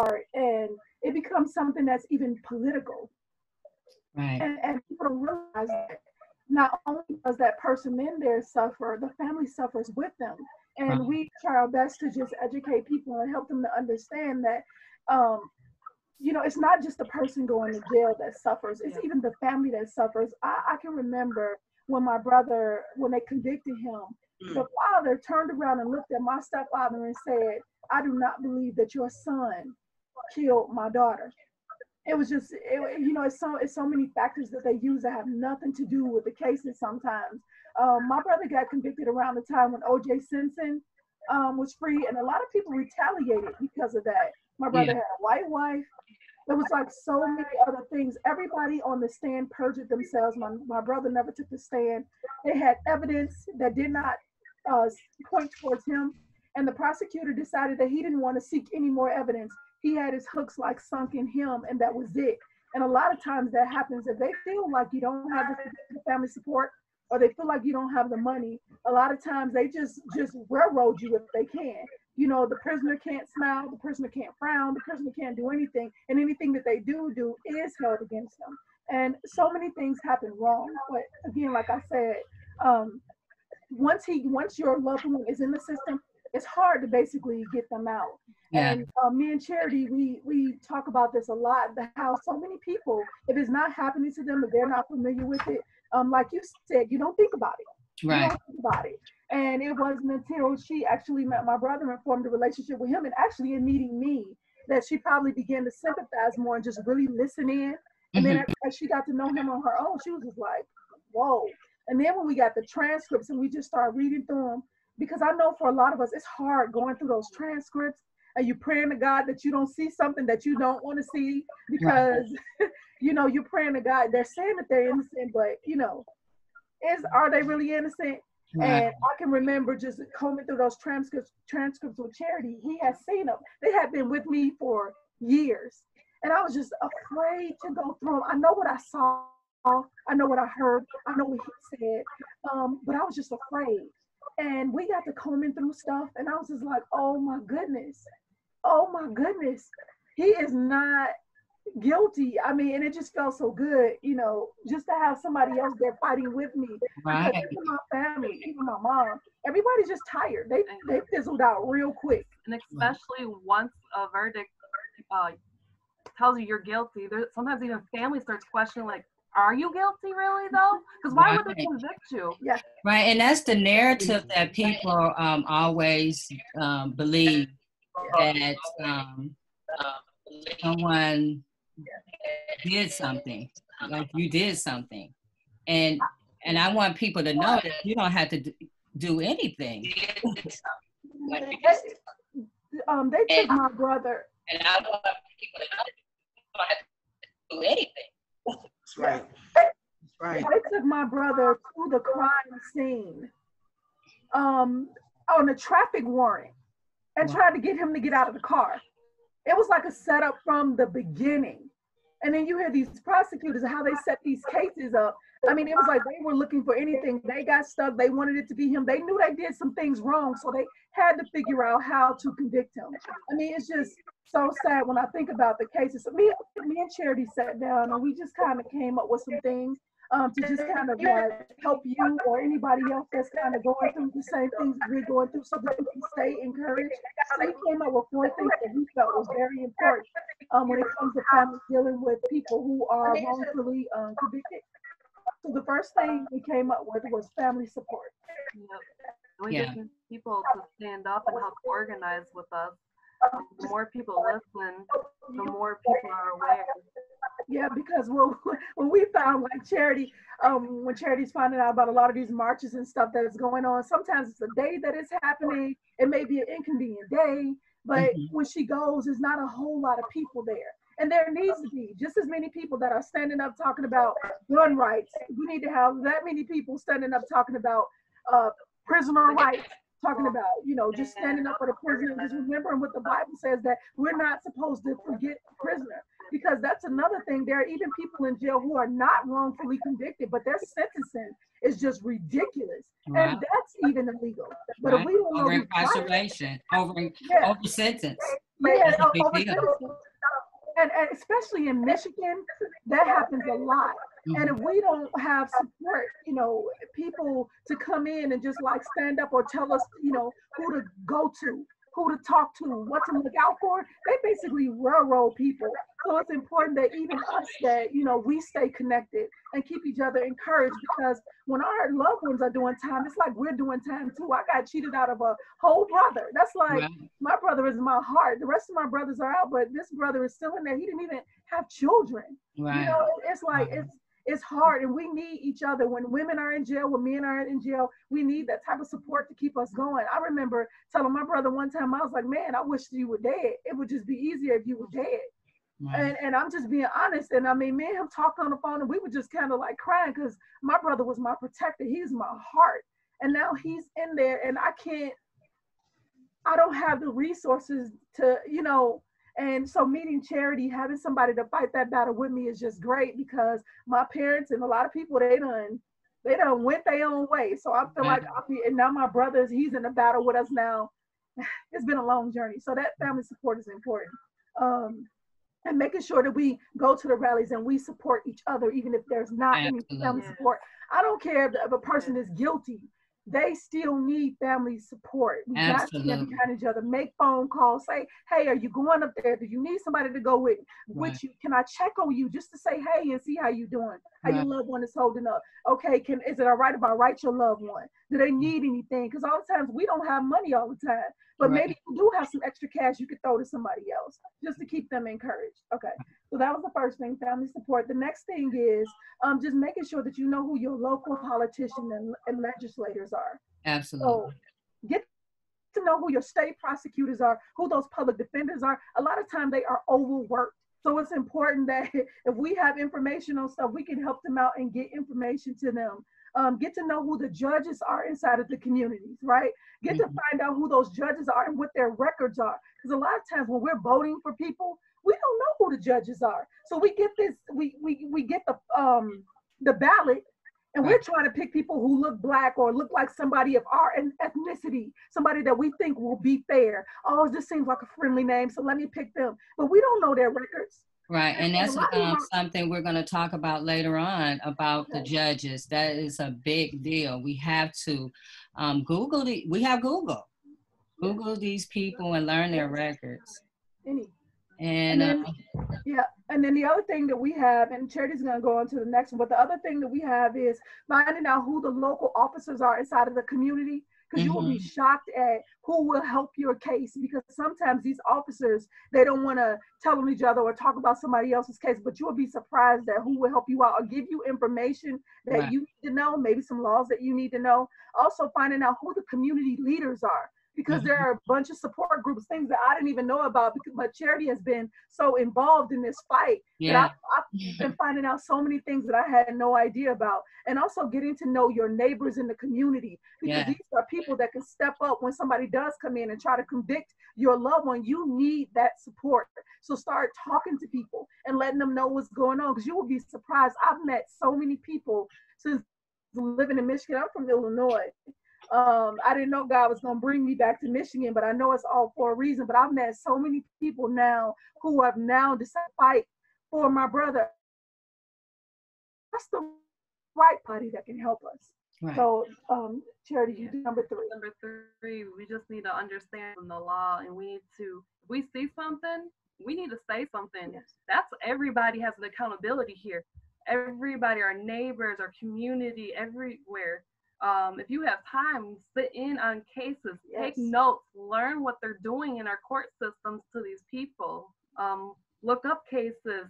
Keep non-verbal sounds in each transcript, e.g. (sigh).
and it becomes something that's even political. Right. And, and people don't realize that not only does that person in there suffer, the family suffers with them. And Right. we try our best to just educate people and help them to understand that, um, you know, it's not just the person going to jail that suffers, it's even the family that suffers. I, I can remember when my brother, when they convicted him, the father turned around and looked at my stepfather and said, I do not believe that your son killed my daughter. It was just, it, you know, it's so it's so many factors that they use that have nothing to do with the cases. Sometimes, um, my brother got convicted around the time when O.J. Simpson um, was free, and a lot of people retaliated because of that. My brother Yeah. had a white wife. There was like so many other things. Everybody on the stand perjured themselves. My, my brother never took the stand. They had evidence that did not uh, point towards him. And the prosecutor decided that he didn't want to seek any more evidence. He had his hooks like sunk in him, and that was it. And a lot of times that happens if they feel like you don't have the family support or they feel like you don't have the money. A lot of times they just just railroad you if they can. You know, the prisoner can't smile, the prisoner can't frown, the prisoner can't do anything, and anything that they do do is held against them. And so many things happen wrong. But again, like I said, um, once he once your loved one is in the system, it's hard to basically get them out. Yeah. And uh, me and Charity, we we talk about this a lot. The how so many people, if it's not happening to them, if they're not familiar with it, um, like you said, you don't think about it. You Right. don't think about it. And it wasn't until she actually met my brother and formed a relationship with him, and actually in meeting me, that she probably began to sympathize more and just really listen in. And then Mhm. as she got to know him on her own, she was just like, whoa. And then when we got the transcripts and we just started reading through them, because I know for a lot of us, it's hard going through those transcripts and you praying to God that you don't see something that you don't want to see because, (laughs) you know, you're praying to God. They're saying that they're innocent, but, you know, is are they really innocent? Right. And I can remember just combing through those transcripts, transcripts with Charity. He had seen them. They had been with me for years. And I was just afraid to go through them. I know what I saw. I know what I heard. I know what he said. Um, but I was just afraid. And we got to combing through stuff. And I was just like, oh my goodness. Oh my goodness. He is not guilty. I mean, and it just felt so good, you know, just to have somebody else there fighting with me. Right. even my family, even my mom, everybody's just tired. They they fizzled out real quick. and especially once a verdict uh, tells you you're guilty, there sometimes even family starts questioning like, are you guilty really though? Because why would they convict you? Right, and that's the narrative that people um, always um, believe that um, someone did something, like you did something, and and I want people to know that you don't have to do anything. (laughs) Um, they took my brother. And I want people to know that you don't have to do anything. That's right. That's right. They took my brother to the crime scene, um, on a traffic warrant, and Wow. tried to get him to get out of the car. It was like a setup from the beginning. And then you hear these prosecutors how they set these cases up. I mean, it was like they were looking for anything. They got stuck. They wanted it to be him. They knew they did some things wrong, so they had to figure out how to convict him. I mean, it's just so sad when I think about the cases. So me, me and Charity sat down and we just kind of came up with some things um, to just kind of like help you or anybody else that's kind of going through the same things we're going through, so that we can stay encouraged. So we came up with four things that we felt was very important um, when it comes to families dealing with people who are wrongfully um, convicted. So the first thing we came up with was family support. Yep. We Yeah. just need people to stand up and help organize with us. The more people listen, the more people are aware. Yeah, because when, (laughs) when we found like charity, um, when charity's finding out about a lot of these marches and stuff that is going on, sometimes it's a day that it's happening. It may be an inconvenient day, but Mhm. when she goes, there's not a whole lot of people there. And there needs to be just as many people that are standing up talking about gun rights. We need to have that many people standing up talking about uh, prisoner rights, talking about, you know, just standing up for the prisoner, just remembering what the Bible says that we're not supposed to forget the prisoner. Because that's another thing. There are even people in jail who are not wrongfully convicted, but their sentencing is just ridiculous. Right. And that's even illegal. But if we don't Over right, incarceration, over yeah, over sentence. Yeah, That's a big over deal. And, and especially in Michigan, that happens a lot. And if mm-hmm. we don't have support, you know, people to come in and just like stand up or tell us, you know, who to go to, who to talk to, what to look out for, they basically railroad people. So it's important that even us that, you know, we stay connected and keep each other encouraged because when our loved ones are doing time, it's like we're doing time too. I got cheated out of a whole brother. That's like Right. my brother is my heart. The rest of my brothers are out, but this brother is still in there. He didn't even have children. You know, it's like Right. it's it's hard, and we need each other. When women are in jail, when men are in jail, we need that type of support to keep us going. I remember telling my brother one time, I was like, "Man, I wish you were dead. It would just be easier if you were dead." Right. And and I'm just being honest. And I mean, me and him talked on the phone, and we were just kind of like crying because my brother was my protector. He's my heart, and now he's in there, and I can't. I don't have the resources to, you know, and so meeting charity, having somebody to fight that battle with me is just great because my parents and a lot of people they done they done went their own way. So I feel like I'll be, and now my brothers, he's in the battle with us now. (sighs) It's been a long journey. So that family support is important. Um, and making sure that we go to the rallies and we support each other, even if there's not any family support. I don't care if a person is guilty, they still need family support. We got to Absolutely. behind each other, make phone calls, say, hey, are you going up there? Do you need somebody to go with, with Right. you? Can I check on you just to say hey and see how you doing? How your loved one is holding up. Okay, can is it all right if I write your loved one? Do they need anything? Because all the times we don't have money all the time. But Right. maybe you do have some extra cash you could throw to somebody else just to keep them encouraged. Okay. So that was the first thing, family support. The next thing is um, just making sure that you know who your local politician and, and legislators are. Absolutely. So get to know who your state prosecutors are, who those public defenders are. A lot of time they are overworked. So it's important (laughs) that if we have information on stuff, we can help them out and get information to them. Um, get to know who the judges are inside of the communities, right? Get to Mhm. find out who those judges are and what their records are. Because a lot of times when we're voting for people, we don't know who the judges are. So we get this, we we we get the um the ballot and we're trying to pick people who look black or look like somebody of our ethnicity, somebody that we think will be fair. Oh, this seems like a friendly name, so let me pick them. But we don't know their records. Right, and that's um, something we're going to talk about later on about the judges. That is a big deal. We have to um, Google the. We have Google. Google these people and learn their records. Any. And, And uh, Yeah, and then the other thing that we have, and Charity's gonna go on to the next one, but the other thing that we have is finding out who the local officers are inside of the community. Because you will be mm-hmm. shocked at who will help your case. Because sometimes these officers they don't want to tell on each other or talk about somebody else's case, but you will be surprised at who will help you out or give you information that Right. you need to know, maybe some laws that you need to know. Also finding out who the community leaders are. Because there mm-hmm. are a bunch of support groups, things that I didn't even know about because my charity has been so involved in this fight yeah, I, I've been (laughs) finding out so many things that I had no idea about. And also getting to know your neighbors in the community because Yeah. these are people that can step up when somebody does come in and try to convict your loved one. You need that support. So start talking to people and letting them know what's going on because you will be surprised. I've met so many people since living in Michigan. I'm from Illinois. Um, I didn't know God was going to bring me back to Michigan, but I know it's all for a reason. But I've met so many people now who have now decided to fight for my brother. That's the right party that can help us. right. So, um, Charity, you do number three. Number three, we just need to understand the law and we need to, if we see something, we need to say something. Yes. That's everybody has an accountability here. Everybody, our neighbors, our community, everywhere. Um, if you have time, sit in on cases, take notes, learn what they're doing in our court systems to these people. Um, look up cases.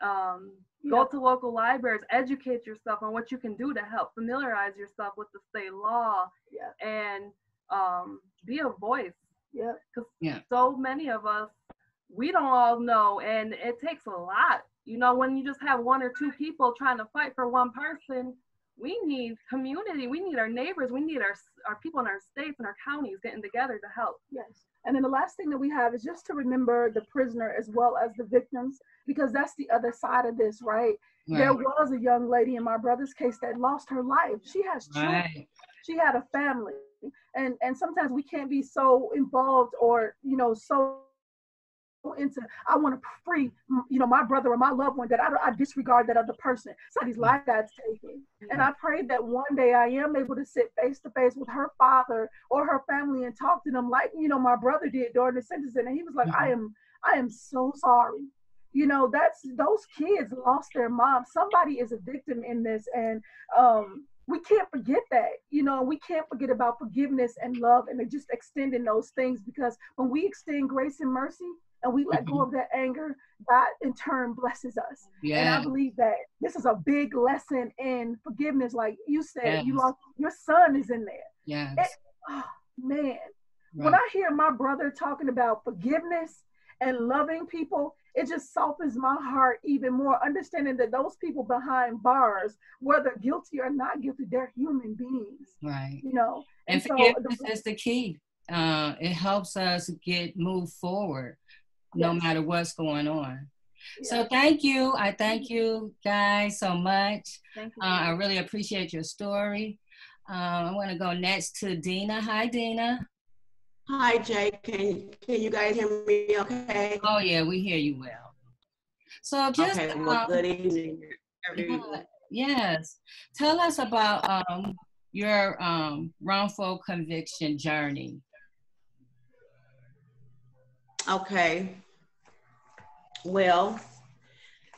Um, Yeah. Go to local libraries, educate yourself on what you can do to help familiarize yourself with the state law Yeah. and um, be a voice. Yeah. Because Yeah. so many of us, we don't all know, and it takes a lot. You know, when you just have one or two people trying to fight for one person, we need community. We need our neighbors. We need our our people in our states and our counties getting together to help. Yes. And then the last thing that we have is just to remember the prisoner as well as the victims, because that's the other side of this, right? There was a young lady in my brother's case that lost her life. She has children. Right. She had a family. And and sometimes we can't be so involved or, you know, so into I want to free mm, you know my brother or my loved one that I, I disregard that other person. Somebody's life that's taken. And I pray that one day I am able to sit face to face with her father or her family and talk to them like you know my brother did during the sentencing. And he was like, I am I am so sorry. You know, that's those kids lost their mom. Somebody is a victim in this, and um, we can't forget that. You know, we can't forget about forgiveness and love and just extending those things because when we extend grace and mercy and we let go of that anger, God in turn blesses us. And I believe that this is a big lesson in forgiveness. Like you said, you lost your son is in there. Yes. Oh, man, when I hear my brother talking about forgiveness and loving people, it just softens my heart even more, understanding that those people behind bars, whether guilty or not guilty, they're human beings, Right. you know. And And so forgiveness the- is the key. Uh, it helps us get moved forward, no Yes. matter what's going on. So thank you. I thank you guys so much. Uh, I really appreciate your story. Um, I want to go next to Dena. Hi, Dena. Hi, Jay. Can can you guys hear me? Okay. Oh yeah, we hear you well. So just okay. Well, um, good evening, everyone. (laughs) yes, tell us about um, your um, wrongful conviction journey. Okay. Well,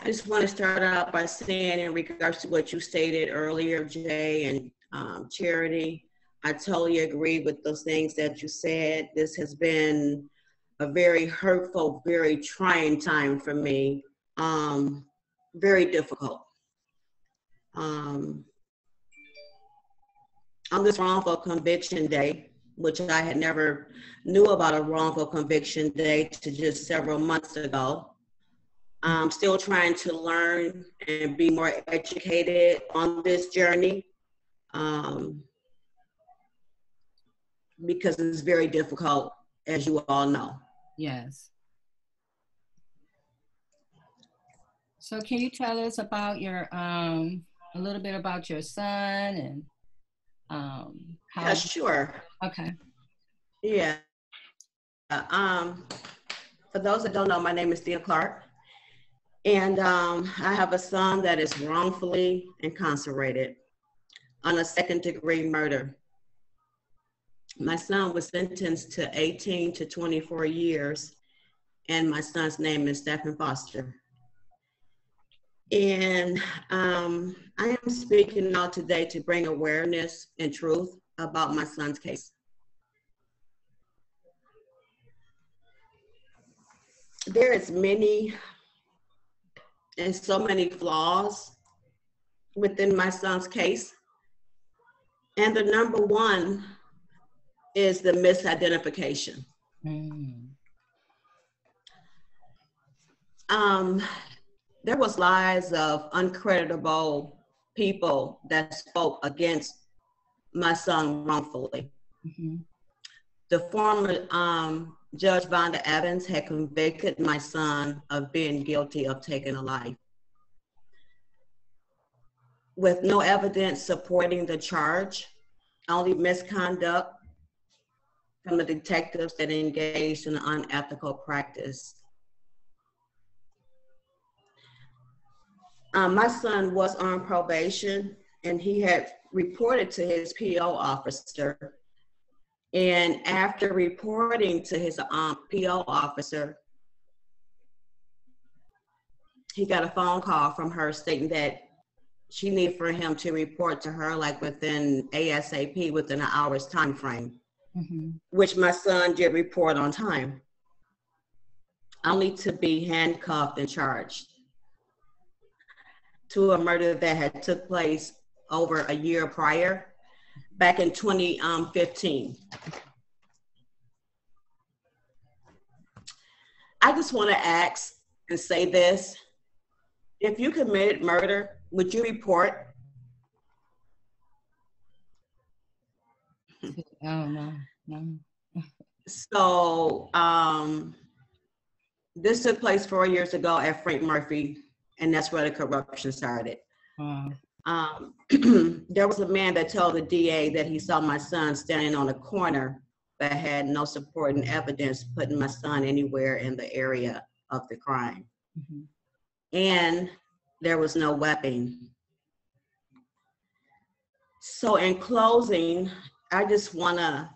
I just want to start out by saying, in regards to what you stated earlier, Jay and um, Charity, I totally agree with those things that you said. This has been a very hurtful, very trying time for me. Um, very difficult. Um, on this wrongful conviction day, which I had never knew about a wrongful conviction day to just several months ago. I'm still trying to learn and be more educated on this journey um, because it's very difficult, as you all know. Yes. So can you tell us about your um a little bit about your son and um how Yeah, sure. okay. Yeah. Uh, Um, for those that don't know, my name is Dena Clark. And um, I have a son that is wrongfully incarcerated on a second degree murder. My son was sentenced to 18 to 24 years, and my son's name is Stephen Foster. And um, I am speaking out today to bring awareness and truth about my son's case. there is many and so many flaws within my son's case. And the number one is the misidentification. Mm. Um, there was lies of uncreditable people that spoke against my son wrongfully. hmm The former um, Judge Vonda Evans had convicted my son of being guilty of taking a life. With no evidence supporting the charge, only misconduct from the detectives that engaged in unethical practice. Um, my son was on probation and he had reported to his PO officer and after reporting to his um, PO officer, he got a phone call from her stating that she needed for him to report to her like within ASAP, within an hour's time frame, hmm which my son did report on time, only to be handcuffed and charged. To a murder that had took place over a year prior, back in 2015. I just want to ask and say this. If you committed murder, would you report? Oh no, no. So, um, this took place four years ago at Frank Murphy, and that's where the corruption started. Oh, Um, (clears throat) there was a man that told the DA that he saw my son standing on a corner but had no supporting evidence putting my son anywhere in the area of the crime. Mhm. And there was no weapon. So in closing, I just want to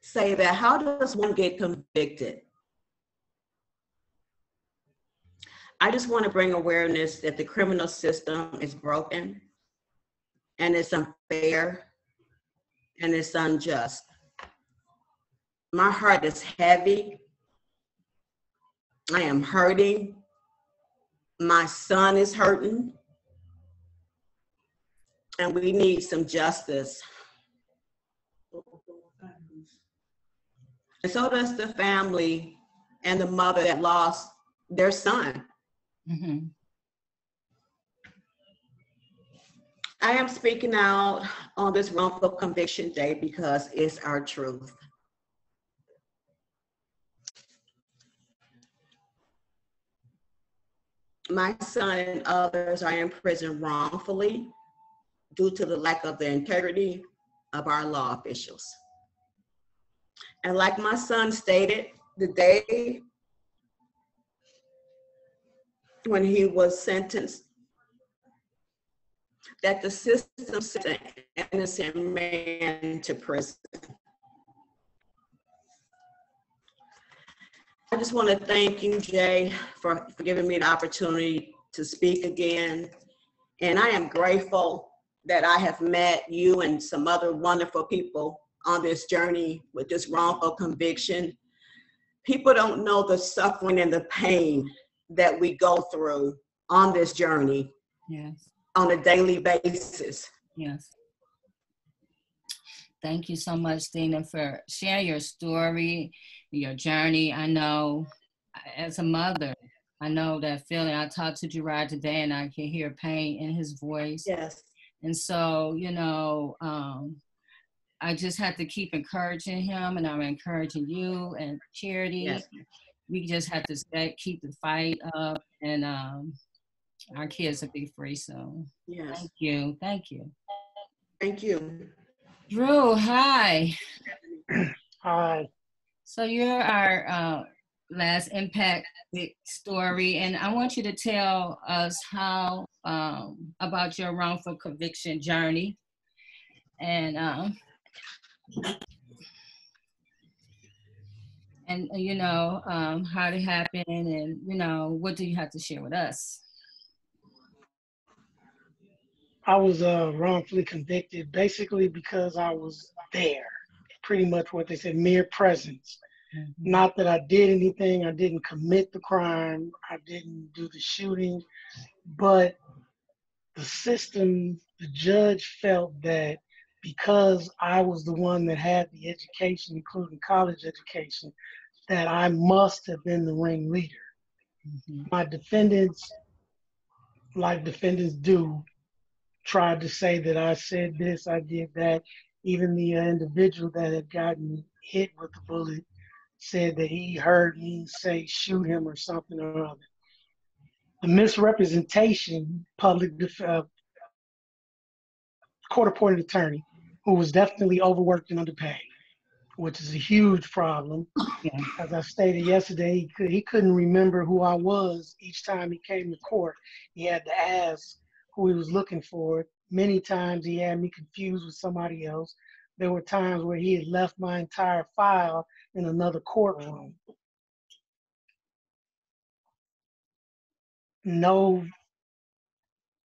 say that how does one get convicted? I just want to bring awareness that the criminal system is broken and it's unfair and it's unjust. My heart is heavy. I am hurting. My son is hurting. And we need some justice. And so does the family and the mother that lost their son. Mhm. I am speaking out on this wrongful conviction day because it's our truth. My son and others are in prison wrongfully due to the lack of the integrity of our law officials. And like my son stated, the day when he was sentenced that the system sent an innocent man to prison. I just want to thank you, Jay, for, for giving me the opportunity to speak again. And I am grateful that I have met you and some other wonderful people on this journey with this wrongful conviction. People don't know the suffering and the pain that we go through on this journey Yes, on a daily basis. yes. Thank you so much, Dena, for sharing your story, your journey. I know as a mother, I know that feeling. I talked to Gerard today and I can hear pain in his voice. Yes. And so, you know, um, I just have to keep encouraging him, and I'm encouraging you and Charity. Yes. We just have to stay, keep the fight up, and um, our kids will be free soon. Yes. Thank you, thank you. Thank you. Drew, hi. (clears throat) Hi. So you're our uh, last impact Big story, and I want you to tell us how um, about your wrongful conviction journey, and um, and uh, you know um, how it happened, and you know what do you have to share with us? I was uh, wrongfully convicted basically because I was there. Pretty much what they said, mere presence. Not that I did anything, I didn't commit the crime, I didn't do the shooting, but the system, the judge felt that because I was the one that had the education, including college education, that I must have been the ringleader. Mhm. my defendants, like defendants do, tried to say that I said this, I did that. Even the uh, individual that had gotten hit with the bullet said that he heard me say shoot him or something or other. The misrepresentation, public def- uh, court-appointed attorney, who was definitely overworked and underpaid, which is a huge problem Yeah. as I stated yesterday, he, could, he couldn't remember who I was each time he came to court. He had to ask who he was looking for. Many times he had me confused with somebody else. There were times where he had left my entire file in another courtroom. No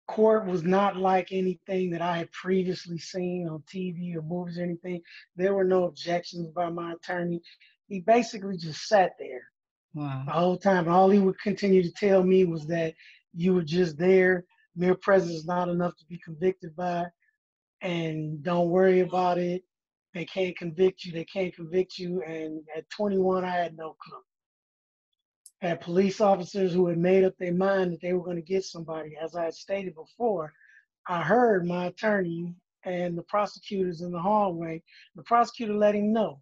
court was not like anything that I had previously seen on TV or movies or anything. There were no objections by my attorney. He basically just sat there the whole time. And All he would continue to tell me was that you were just there. Mere presence is not enough to be convicted by, and don't worry about it. They can't convict you. They can't convict you. And at 21, I had no clue. Had police officers who had made up their mind that they were going to get somebody. As I had stated before, I heard my attorney and the prosecutors in the hallway. The prosecutor let him know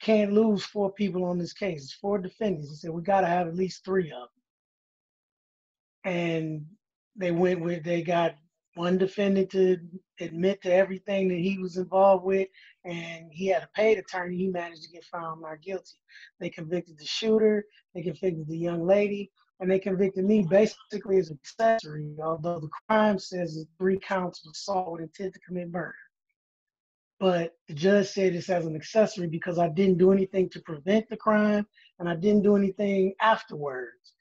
can't lose four people on this case. It's four defendants. He said we got to have at least three of them. And they went with they got one defendant to admit to everything that he was involved with, and he had a paid attorney. He managed to get found not guilty. They convicted the shooter, they convicted the young lady, and they convicted me basically as accessory, although the crime says three counts of assault with intent to commit murder. But the judge said this as an accessory because I didn't do anything to prevent the crime and I didn't do anything afterwards.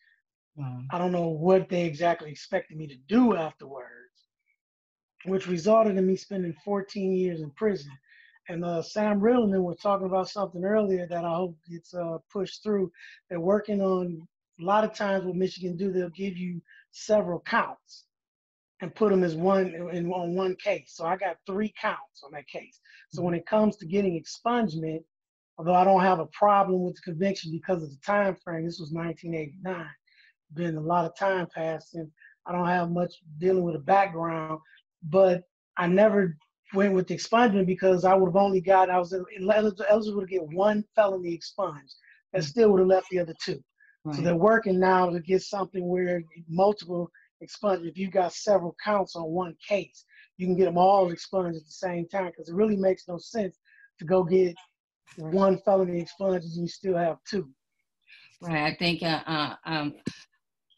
Wow. I don't know what they exactly expected me to do afterwards, which resulted in me spending 14 years in prison. And uh, Sam Riddleman was talking about something earlier that I hope gets uh, pushed through. They're working on a lot of times what Michigan do, they'll give you several counts and put them as one in on one case. So I got three counts on that case. So when it comes to getting expungement, although I don't have a problem with the conviction because of the time frame, this was 1989. Been a lot of time passed since I don't have much dealing with a background, but I never went with the expungement because I would have only got I was eligible to get one felony expunged. That still would have left the other two. Right. So they're working now to get something where multiple expunged. If you got several counts on one case, you can get them all expunged at the same time because it really makes no sense to go get one felony expunged and you still have two. Right. I think uh, uh, um,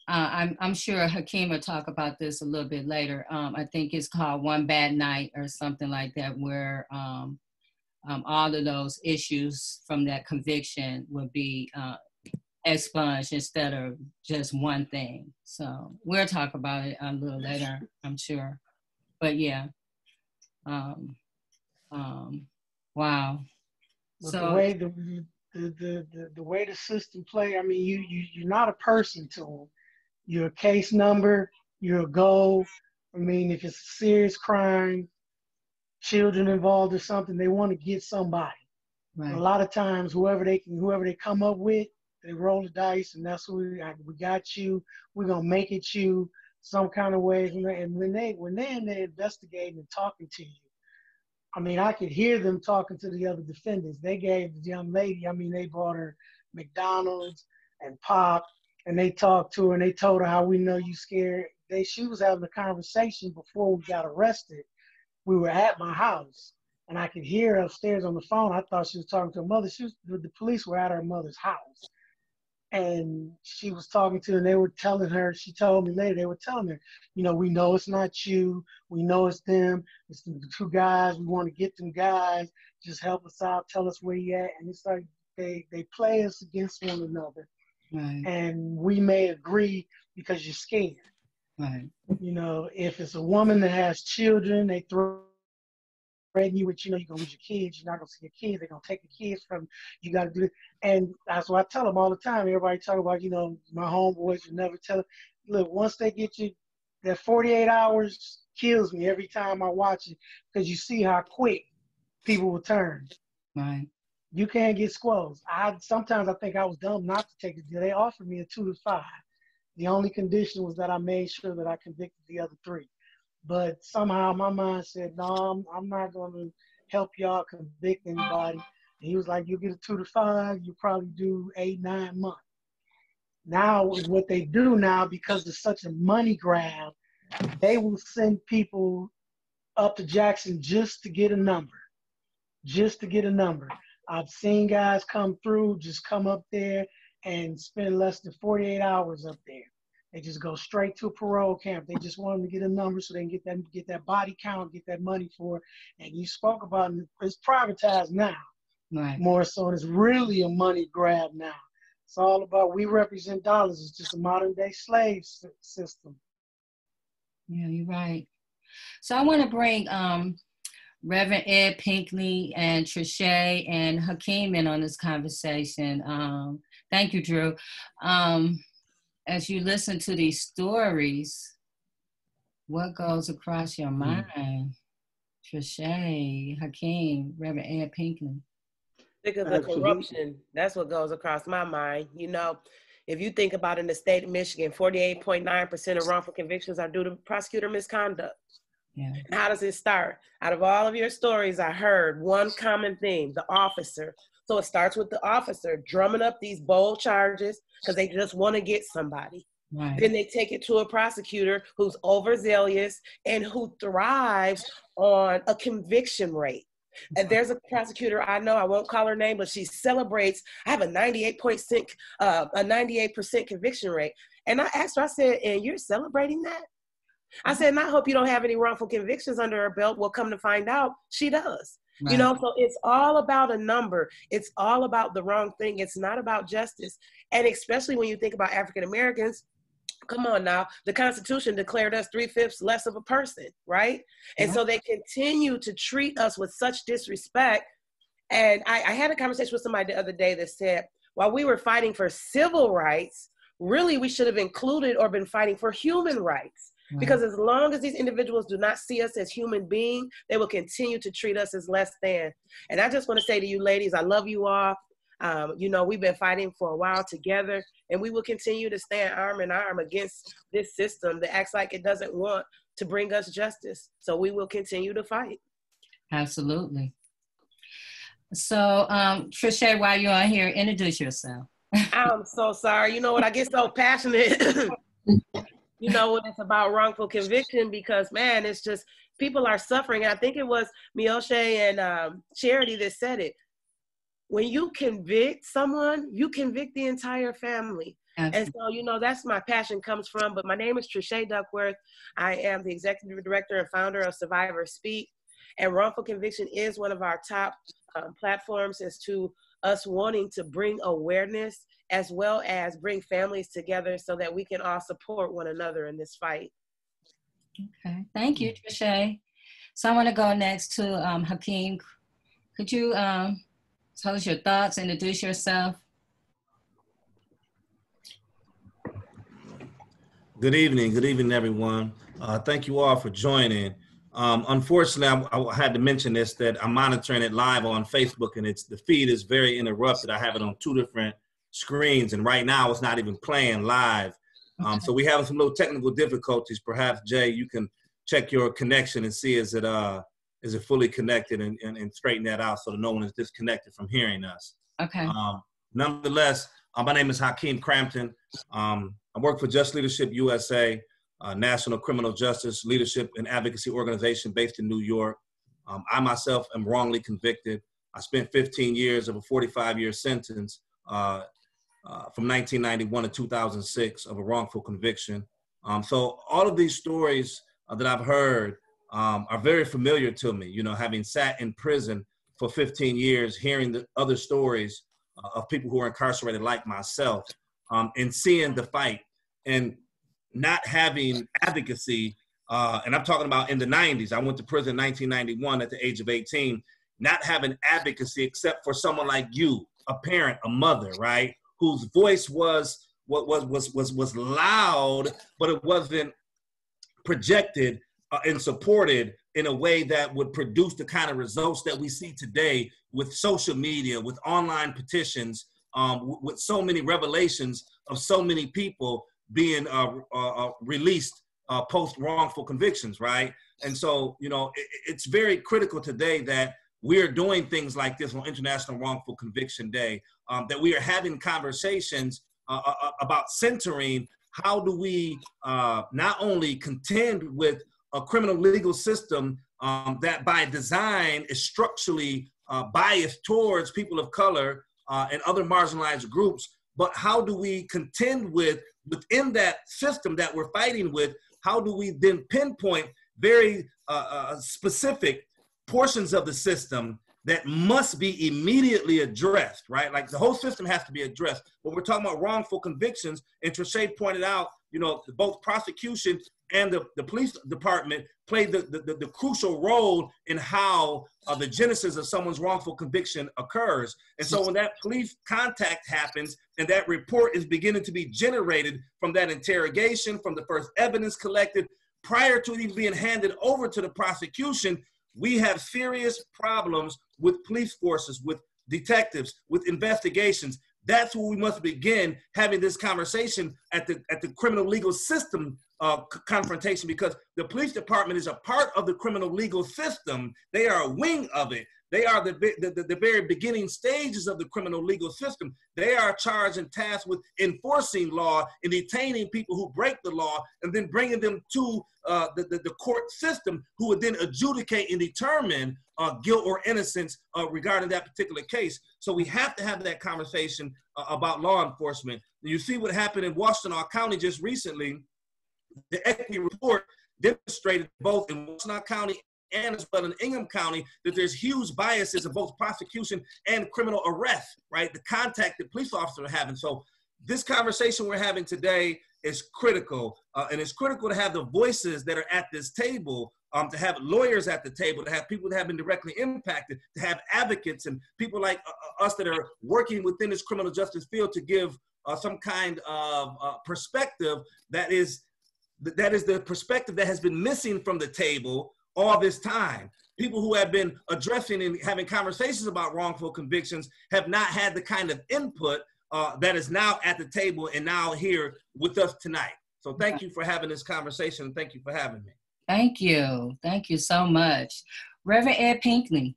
uh, I'm, I'm sure Hakim will talk about this a little bit later. Um, I think it's called One Bad Night or something like that, where um, um, all of those issues from that conviction would be uh, expunged instead of just one thing. So we'll talk about it a little later, I'm sure. But yeah. Um, um, wow. But So- the way the, the the, the the way the system play, I mean, you you you're not a person to them. You're case number. You're goal. I mean, if it's a serious crime, children involved or something, they want to get somebody. Right. A lot of times, whoever they can, whoever they come up with, they roll the dice, and that's what we we got you. We're gonna make it you some kind of way. And when they when they in there investigating and talking to you, I mean, I could hear them talking to the other defendants. They gave the young lady, I mean, they bought her McDonald's and pop, and they talked to her and they told her how we know you scared. They she was having a conversation before we got arrested. We were at my house, and I could hear her upstairs on the phone. I thought she was talking to her mother. She was the police were at her mother's house, and she was talking to. And they were telling her. She told me later. They were telling her, you know, we know it's not you. We know it's them. It's the two guys. We want to get them guys. Just help us out. Tell us where you at. And it's like they they play us against one another, Right. and we may agree because you're scared. Right. You know, if it's a woman that has children, they throw threaten you with, you know, you're gonna lose your kids, you're not gonna see your kids, they're gonna take your kids from you gotta do it. And that's what I tell them all the time. Everybody talk about, you know, my homeboys, you never tell them. Look, once they get you, that 48 hours kills me every time I watch it because you see how quick people will turn. Right. You can't get squalls. I sometimes I think I was dumb not to take it. They offered me a two to five. The only condition was that I made sure that I convicted the other three. But somehow my mind said, no, I'm, I'm not going to help y'all convict anybody. And he was like, you get a two to five, you probably do eight, nine months. Now, what they do now, because it's such a money grab, they will send people up to Jackson just to get a number, just to get a number. I've seen guys come through, just come up there and spend less than 48 hours up there. They just go straight to a parole camp. They just want them to get a number so they can get that get that body count, get that money for it. And you spoke about it, it's privatized now Right. more so. It's really a money grab now. It's all about we represent dollars. It's just a modern day slave system. Yeah, you're right. So I want to bring um, Reverend Ed Pinkney and Trische and Hakim in on this conversation. Um, thank you, Drew. Um, as you listen to these stories, what goes across your mind? Trische, Hakim, Reverend Ed Pinkney. Because of Absolutely. corruption, that's what goes across my mind. You know, if you think about in the state of Michigan, 48.9% of wrongful convictions are due to prosecutor misconduct. Yeah. How does it start? Out of all of your stories, I heard one common theme the officer. So it starts with the officer drumming up these bold charges because they just want to get somebody. Right. Then they take it to a prosecutor who's overzealous and who thrives on a conviction rate. And there's a prosecutor I know, I won't call her name, but she celebrates, I have a 98% uh, a 98% conviction rate. And I asked her, I said, and you're celebrating that? I said, and I hope you don't have any wrongful convictions under her belt. Well, come to find out, she does. Right. You know, so it's all about a number. It's all about the wrong thing. It's not about justice. And especially when you think about African Americans, come on now, the Constitution declared us three fifths less of a person, right? And Yeah. so they continue to treat us with such disrespect. And I, I had a conversation with somebody the other day that said, while we were fighting for civil rights, really we should have included or been fighting for human rights. Right. Because as long as these individuals do not see us as human beings, they will continue to treat us as less than. And I just want to say to you ladies, I love you all. Um, you know, we've been fighting for a while together, and we will continue to stand arm in arm against this system that acts like it doesn't want to bring us justice. So we will continue to fight. Absolutely. So, um, Trische, while you're on here, introduce yourself. I'm so sorry. You know what? I get so passionate. (laughs) you know when it's about wrongful conviction because man, it's just people are suffering. And I think it was Mioshe and um, Charity that said it. When you convict someone, you convict the entire family. And so, you know, that's my passion comes from. But my name is Trische Duckworth. I am the executive director and founder of Survivor Speak. And wrongful conviction is one of our top um, platforms as to us wanting to bring awareness as well as bring families together so that we can all support one another in this fight. Okay, thank you, Trische. So I want to go next to um, Hakim. Could you um, tell us your thoughts, introduce yourself? Good evening. Good evening, everyone. Uh, thank you all for joining. Um, unfortunately, I, I had to mention this that I'm monitoring it live on Facebook, and it's the feed is very interrupted. I have it on two different screens, and right now it's not even playing live. Um, so we have some little technical difficulties. Perhaps Jay, you can check your connection and see is it uh is it fully connected and, and, and straighten that out so that no one is disconnected from hearing us. Okay. Um, nonetheless, uh, my name is Hakim Crampton. Um, I work for Just Leadership USA, a national criminal justice leadership and advocacy organization based in New York. Um, I myself am wrongly convicted. I spent 15 years of a 45 year sentence uh, uh, from 1991 to 2006 of a wrongful conviction. Um, so all of these stories uh, that I've heard um, are very familiar to me. You know, having sat in prison for 15 years, hearing the other stories uh, of people who are incarcerated like myself, um, and seeing the fight and not having advocacy. Uh, and I'm talking about in the 90s. I went to prison in 1991 at the age of 18. Not having advocacy except for someone like you, a parent, a mother, right, whose voice was what was was was was loud, but it wasn't projected uh, and supported in a way that would produce the kind of results that we see today with social media, with online petitions, um, w- with so many revelations of so many people being uh, uh, uh, released uh, post wrongful convictions, right? And so, you know, it, it's very critical today that we are doing things like this on International Wrongful Conviction Day, um, that we are having conversations uh, uh, about centering how do we not only contend with a criminal legal system um, that by design is structurally biased towards people of color and other marginalized groups, but how do we contend with within that system that we're fighting with? How do we then pinpoint very uh, uh, specific portions of the system that must be immediately addressed, right? Like the whole system has to be addressed. But we're talking about wrongful convictions, and Trische pointed out, you know, both prosecution and the, the police department played the, the, the crucial role in how uh, the genesis of someone's wrongful conviction occurs. And so when that police contact happens and that report is beginning to be generated from that interrogation, from the first evidence collected, prior to it even being handed over to the prosecution, we have serious problems with police forces, with detectives, with investigations. That's where we must begin having this conversation at the at the criminal legal system uh, confrontation because the police department is a part of the criminal legal system. They are a wing of it, They are the, the, the, very beginning stages of the criminal legal system. They are charged and tasked with enforcing law and detaining people who break the law and then bringing them to uh, the, the, the, court system who would then adjudicate and determine uh, guilt or innocence uh, regarding that particular case. So we have to have that conversation uh, about law enforcement. You see what happened in Washtenaw County just recently. The equity report demonstrated both in Washtenaw County and as well in Ingham County that there's huge biases of both prosecution and criminal arrest, right? The contact that police officers are having. So this conversation we're having today is critical, uh, and it's critical to have the voices that are at this table, um, to have lawyers at the table, to have people that have been directly impacted, to have advocates and people like uh, uh us that are working within this criminal justice field to give uh, some kind of uh, perspective that is that is the perspective that has been missing from the table all this time. People who have been addressing and having conversations about wrongful convictions have not had the kind of input uh, that is now at the table and now here with us tonight. So thank you for having this conversation. Thank you for having me. Thank you. Thank you so much. Reverend Ed Pinkney.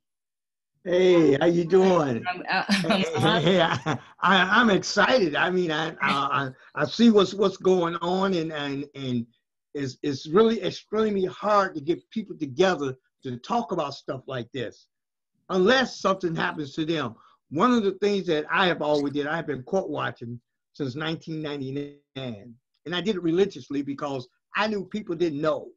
Hey, how you doing? I'm, I'm, hey, hey, I, am excited. I mean, I, I I see what's what's going on, and and and it's it's really extremely hard to get people together to talk about stuff like this, unless something happens to them. One of the things that I have always did, I have been court watching since 1999, and I did it religiously because I knew people didn't know.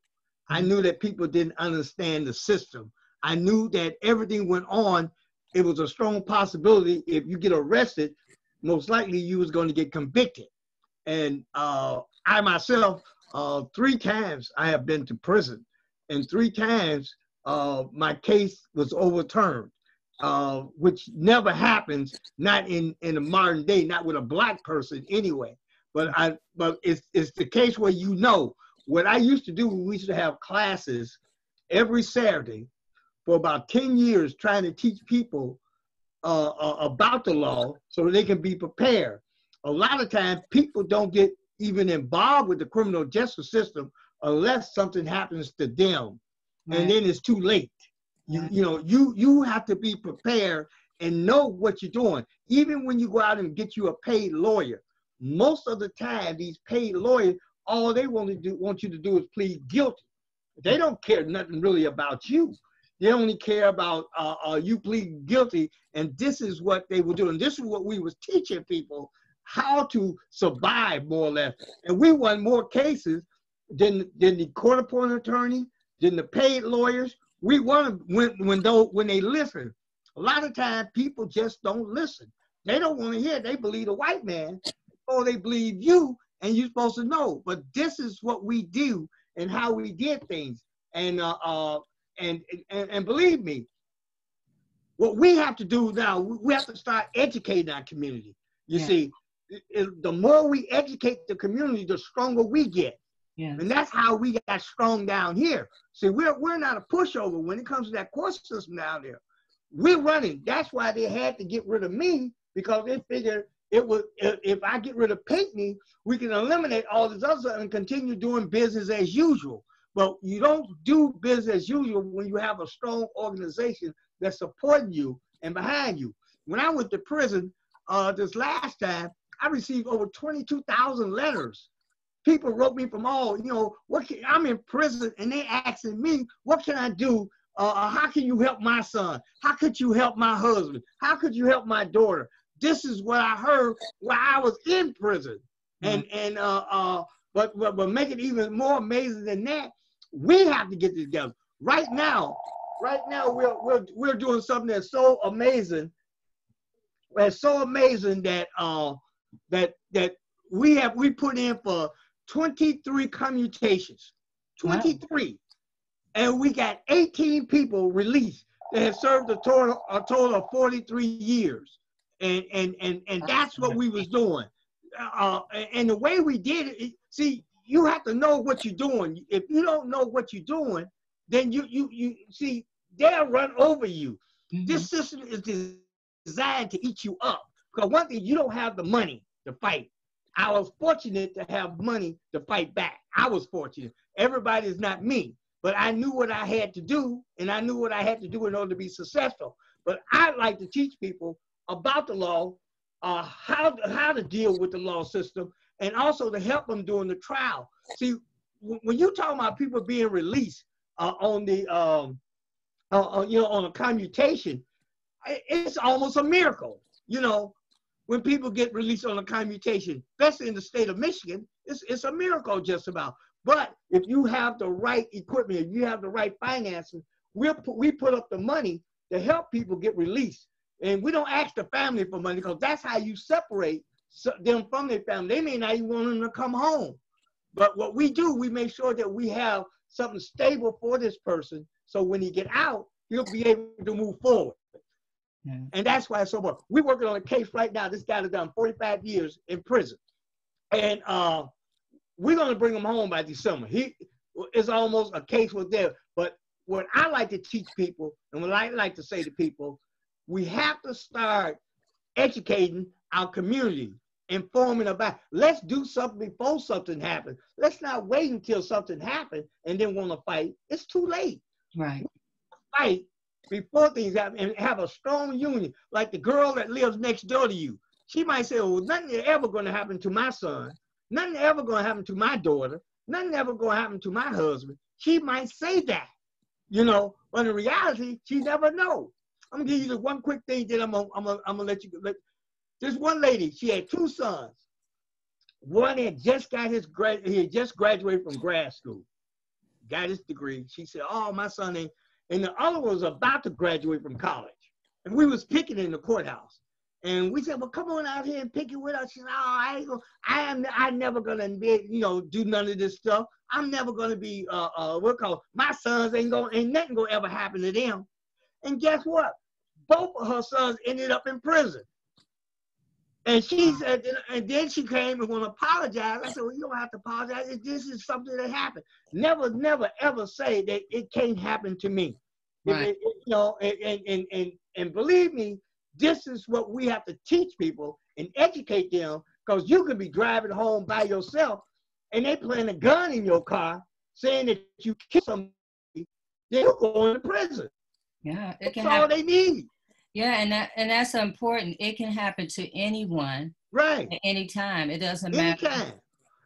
I knew that people didn't understand the system. I knew that everything went on. It was a strong possibility if you get arrested, most likely you was going to get convicted. And uh, I myself, uh, three times I have been to prison, and three times uh, my case was overturned uh, which never happens, not in in the modern day, not with a black person anyway. But I, but it's it's the case where you know what I used to do. We used to have classes every Saturday for about ten years, trying to teach people uh, uh, about the law so they can be prepared. A lot of times, people don't get even involved with the criminal justice system unless something happens to them, right. and then it's too late. You, you know, you you have to be prepared and know what you're doing. Even when you go out and get you a paid lawyer, most of the time these paid lawyers, all they want to do want you to do is plead guilty. They don't care nothing really about you. They only care about uh, uh, you plead guilty, and this is what they will do. And this is what we was teaching people how to survive more or less. And we won more cases than than the court appointed attorney, than the paid lawyers, we want to when when though when they listen. A lot of times people just don't listen. They don't want to hear. They believe the white man, or they believe you, and you're supposed to know. But this is what we do and how we did things. And uh, uh and, and and believe me, what we have to do now, we have to start educating our community. You yeah. see, the more we educate the community, the stronger we get. Yeah. And that's how we got strong down here. See, we're we're not a pushover when it comes to that court system down there. We're running. That's why they had to get rid of me because they figured it was if I get rid of Pinkney, we can eliminate all this other stuff and continue doing business as usual. But you don't do business as usual when you have a strong organization that's supporting you and behind you. When I went to prison uh, this last time, I received over 22,000 letters people wrote me from all, you know, what can, I'm in prison and they asking me, what can I do? Uh, uh, how can you help my son? How could you help my husband? How could you help my daughter? This is what I heard while I was in prison. Mm-hmm. And and uh, uh, but, but but make it even more amazing than that, we have to get together right now. Right now, we're we're we're doing something that's so amazing. That's so amazing that uh that that we have we put in for 23 commutations. 23. Wow. And we got 18 people released that have served a total, a total of 43 years. And, and, and, and that's what we was doing. Uh, and the way we did it, see, you have to know what you're doing. If you don't know what you're doing, then you, you, you see, they'll run over you. Mm-hmm. This system is designed to eat you up. Because one thing, you don't have the money to fight. I was fortunate to have money to fight back. I was fortunate. Everybody is not me. but I knew what I had to do, and I knew what I had to do in order to be successful. But I like to teach people about the law, uh, how how to deal with the law system, and also to help them during the trial. See, when you talk about people being released uh, on the um, uh, uh, you know on a commutation, it's almost a miracle. You know, when people get released on a commutation, especially in the state of Michigan, it's, it's a miracle just about. But if you have the right equipment, if you have the right financing, we put, we put up the money to help people get released. And we don't ask the family for money because that's how you separate them from their family. They may not even want them to come home. But what we do, we make sure that we have something stable for this person. So when he get out, he'll be able to move forward. Yeah. And that's why it's so important. We're working on a case right now. This guy has done 45 years in prison. And uh, we're going to bring him home by December. He is almost a case with them. But what I like to teach people, and what I like to say to people, we have to start educating our community, informing about. Let's do something before something happens. Let's not wait until something happens and then want to fight. It's too late. Right. Fight before things happen and have a strong union. Like the girl that lives next door to you, she might say, "Well, nothing ever going to happen to my son. Nothing ever going to happen to my daughter. Nothing ever going to happen to my husband." She might say that, you know, but in reality, she never know. I'm gonna give you the one quick thing. Then I'm gonna, I'm gonna, I'm gonna let you. Let, this one lady, she had two sons. One had just got his grad, he had just graduated from grad school, got his degree. She said, "Oh, my son ain't and the other was about to graduate from college. And we was picking in the courthouse. And we said, well, come on out here and pick it with us. She said, oh, I ain't gonna, I am, I never gonna be, you know, do none of this stuff. I'm never gonna be, uh, uh, what called, my sons ain't gonna, ain't nothing gonna ever happen to them. And guess what? Both of her sons ended up in prison. And she said, and then she came and want to apologize. I said, well, you don't have to apologize. This is something that happened. Never, never, ever say that it can't happen to me. Right. It, you know, and, and, and, and believe me, this is what we have to teach people and educate them because you could be driving home by yourself and they playing a gun in your car saying that you killed somebody, they'll go into prison. Yeah, it can That's all they need. Yeah, and that and that's important. It can happen to anyone, right? At any time. It doesn't matter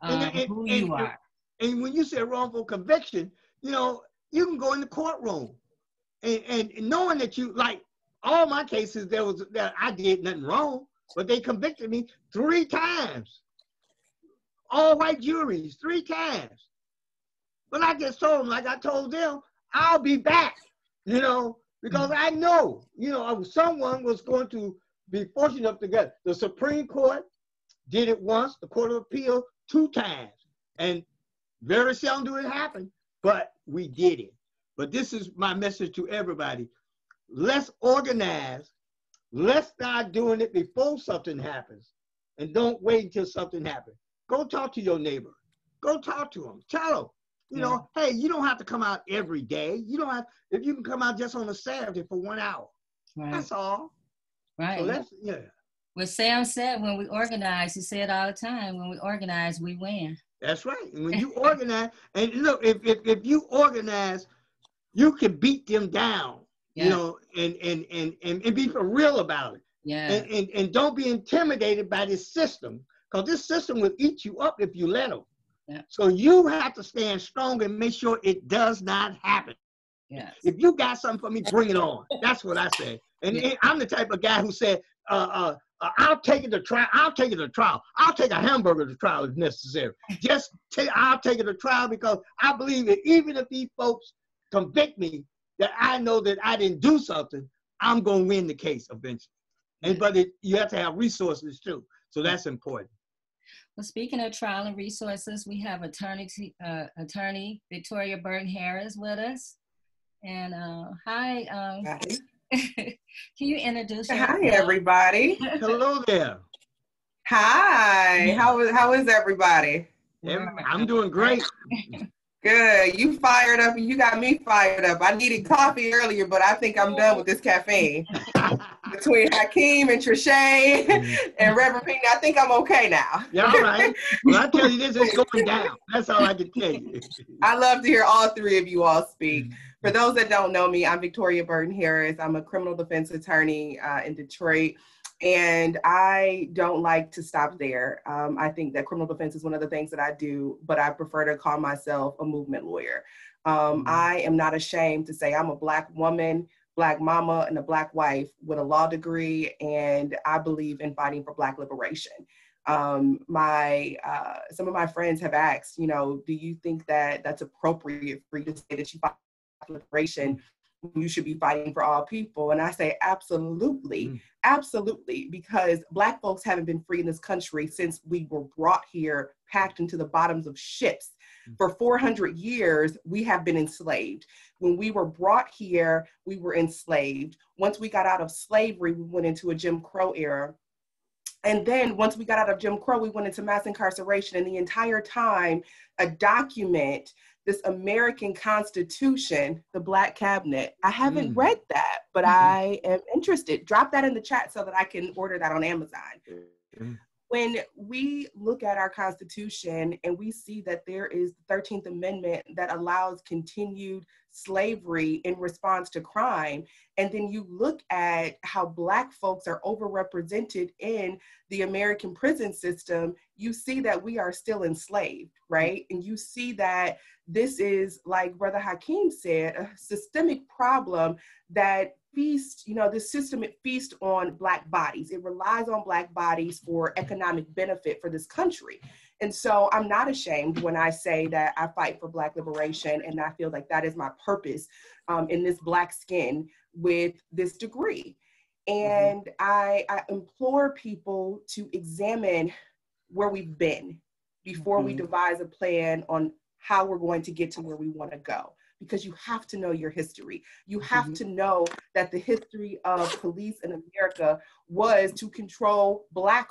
um, and, and, who and, you are. And when you say wrongful conviction, you know you can go in the courtroom, and, and knowing that you like all my cases, there was that I did nothing wrong, but they convicted me three times. All white juries, three times. But I just told them, like I told them, I'll be back. You know, because I know, you know, someone was going to be fortunate enough to get the Supreme Court did it once, the Court of Appeal two times, and very seldom do it happen, but we did it. But this is my message to everybody: let's organize. Let's start doing it before something happens, and don't wait until something happens. Go talk to your neighbor. Go talk to them. Tell them, you yeah. know, hey, you don't have to come out every day. You don't have if you can come out just on a Saturday for one hour. Right. That's all. Right. So yeah. What Sam said when we organize, he said all the time, when we organize, we win. That's right. And when (laughs) you organize, and look, if, if if you organize, you can beat them down. Yeah. You know, and, and and and and be for real about it. Yeah. And, and and don't be intimidated by this system, because this system will eat you up if you let them. Yeah. So you have to stand strong and make sure it does not happen. Yes. If you got something for me, bring it on. That's what I say. And, yeah. I'm the type of guy who said, uh, uh, uh, I'll take it to trial. I'll take it to trial. I'll take a hamburger to trial if necessary. Just take, I'll take it to trial because I believe that even if these folks convict me, that I know that I didn't do something, I'm going to win the case eventually. And but it, you have to have resources too. So that's important. Well, speaking of trial and resources, we have attorney uh, attorney Victoria Burton Harris with us. And uh, hi, um, hi. (laughs) can you introduce yourself? Hi, everybody. Hello there. Hi. How is how is everybody? I'm doing great. (laughs) Good. You fired up and you got me fired up. I needed coffee earlier, but I think I'm done with this caffeine. (laughs) between Hakim and Trische mm-hmm. and Reverend Pink. I think I'm okay now. Yeah, all right. Well, I tell you, this is going down. That's all I can tell you. I love to hear all three of you all speak. Mm-hmm. For those that don't know me, I'm Victoria Burton Harris. I'm a criminal defense attorney uh, in Detroit. And I don't like to stop there. Um, I think that criminal defense is one of the things that I do, but I prefer to call myself a movement lawyer. Um, mm-hmm. I am not ashamed to say I'm a Black woman, Black mama, and a Black wife with a law degree, and I believe in fighting for Black liberation. Um, my uh, some of my friends have asked, you know, do you think that that's appropriate for you to say that you fight liberation you should be fighting for all people. And I say, absolutely, mm. absolutely, because Black folks haven't been free in this country since we were brought here, packed into the bottoms of ships. Mm. For 400 years, we have been enslaved. When we were brought here, we were enslaved. Once we got out of slavery, we went into a Jim Crow era. And then once we got out of Jim Crow, we went into mass incarceration. And the entire time, a document this American Constitution, the Black Cabinet. I haven't mm. read that, but mm-hmm. I am interested. Drop that in the chat so that I can order that on Amazon. Mm-hmm. When we look at our Constitution and we see that there is the 13th Amendment that allows continued slavery in response to crime, and then you look at how Black folks are overrepresented in the American prison system, you see that we are still enslaved, right? And you see that this is, like Brother Hakim said, a systemic problem that feast, you know, this system it feasts on black bodies. It relies on black bodies for economic benefit for this country. And so I'm not ashamed when I say that I fight for black liberation and I feel like that is my purpose um, in this black skin with this degree. Mm-hmm. And mm-hmm. I, I implore people to examine where we've been before mm-hmm. we devise a plan on how we're going to get to where we want to go because you have to know your history. You have mm-hmm. to know that the history of police in America was to control Black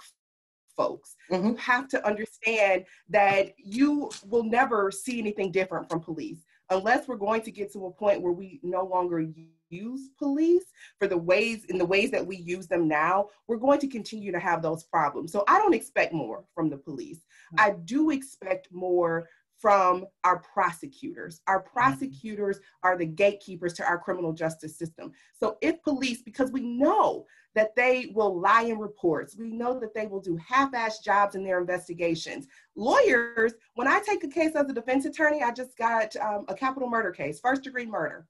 folks. Mm-hmm. You have to understand that you will never see anything different from police unless we're going to get to a point where we no longer use police for the ways in the ways that we use them now we're going to continue to have those problems so i don't expect more from the police mm-hmm. i do expect more from our prosecutors. Our mm-hmm. prosecutors are the gatekeepers to our criminal justice system. So if police, because we know that they will lie in reports, we know that they will do half assed jobs in their investigations. Lawyers, when I take a case as a defense attorney, I just got um, a capital murder case, first degree murder.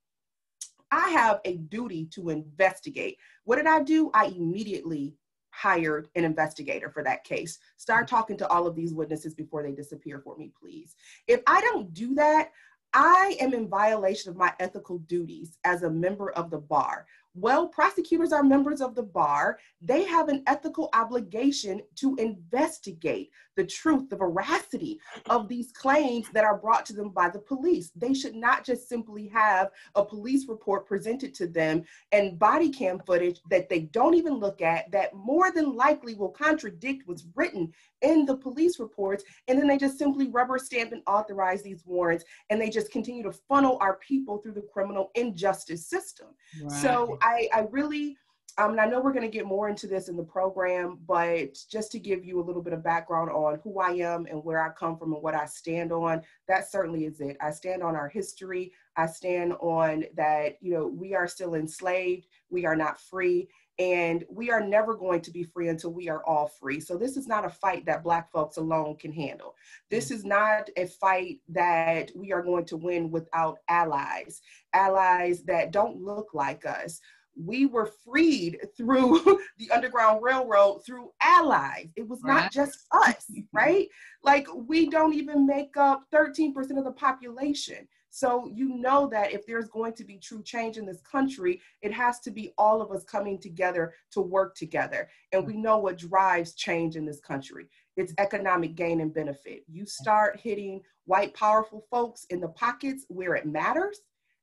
I have a duty to investigate. What did I do? I immediately hired an investigator for that case. Start mm-hmm. talking to all of these witnesses before they disappear for me, please. If I don't do that, I am in violation of my ethical duties as a member of the bar. Well, prosecutors are members of the bar. They have an ethical obligation to investigate the truth, the veracity of these claims that are brought to them by the police. They should not just simply have a police report presented to them and body cam footage that they don't even look at, that more than likely will contradict what's written in the police reports. And then they just simply rubber stamp and authorize these warrants and they just continue to funnel our people through the criminal injustice system. Right. So I, I really, um, and I know we're going to get more into this in the program, but just to give you a little bit of background on who I am and where I come from and what I stand on, that certainly is it. I stand on our history. I stand on that, you know, we are still enslaved, we are not free, and we are never going to be free until we are all free. So this is not a fight that Black folks alone can handle. This mm. is not a fight that we are going to win without allies, allies that don't look like us we were freed through (laughs) the Underground Railroad through allies. It was not just us, right? (laughs) Like we don't even make up 13% of the population. So you know that if there's going to be true change in this country, it has to be all of us coming together to work together. And we know what drives change in this country. It's economic gain and benefit. You start hitting white powerful folks in the pockets where it matters,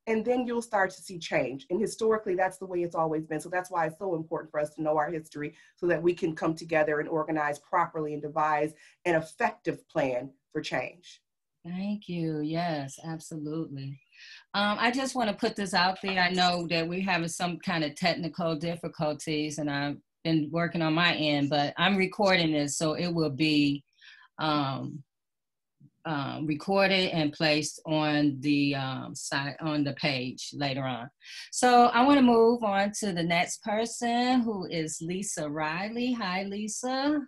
and then you'll start to see change. And historically, that's the way it's always been. So that's why it's so important for us to know our history so that we can come together and organize properly and devise an effective plan for change. Thank you. Yes, absolutely. Um, I just want to put this out there. I know that we're having some kind of technical difficulties, and I've been working on my end, but I'm recording this, so it will be um, um, recorded and placed on the um, site on the page later on. So I want to move on to the next person, who is Lisa Riley. Hi, Lisa.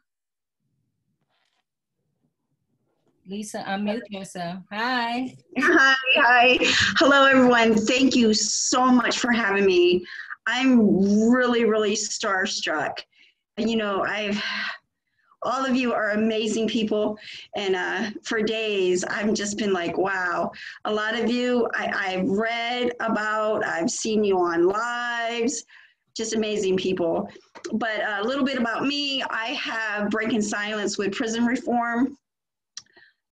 Lisa, unmute yourself. Hi. Hi, hi. Hello, everyone. Thank you so much for having me. I'm really, really starstruck. You know, I've all of you are amazing people and uh, for days i've just been like wow a lot of you I, i've read about i've seen you on lives just amazing people but a little bit about me i have breaking silence with prison reform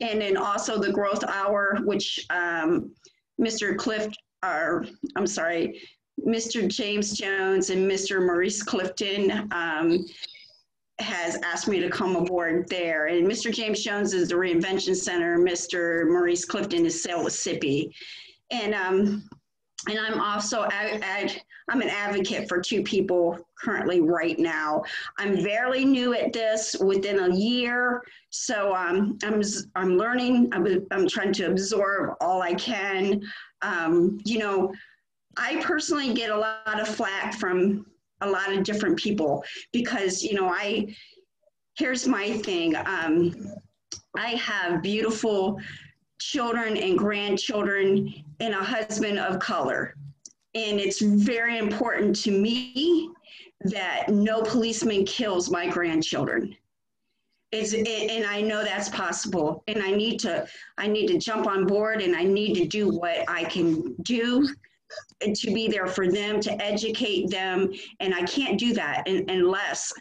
and then also the growth hour, which um, Mr. Cliff, or I'm sorry, Mr. James Jones and Mr. Maurice Clifton um, has asked me to come aboard there. And Mr. James Jones is the Reinvention Center. Mr. Maurice Clifton is Salesippi. And um, and I'm also I, I'm an advocate for two people currently right now. I'm fairly new at this, within a year, so um, I'm I'm learning. I'm, I'm trying to absorb all I can. Um, you know, I personally get a lot of flack from a lot of different people because you know I. Here's my thing. Um, I have beautiful children and grandchildren and a husband of color. And it's very important to me that no policeman kills my grandchildren. It's, and I know that's possible. And I need to, I need to jump on board and I need to do what I can do to be there for them, to educate them. And I can't do that unless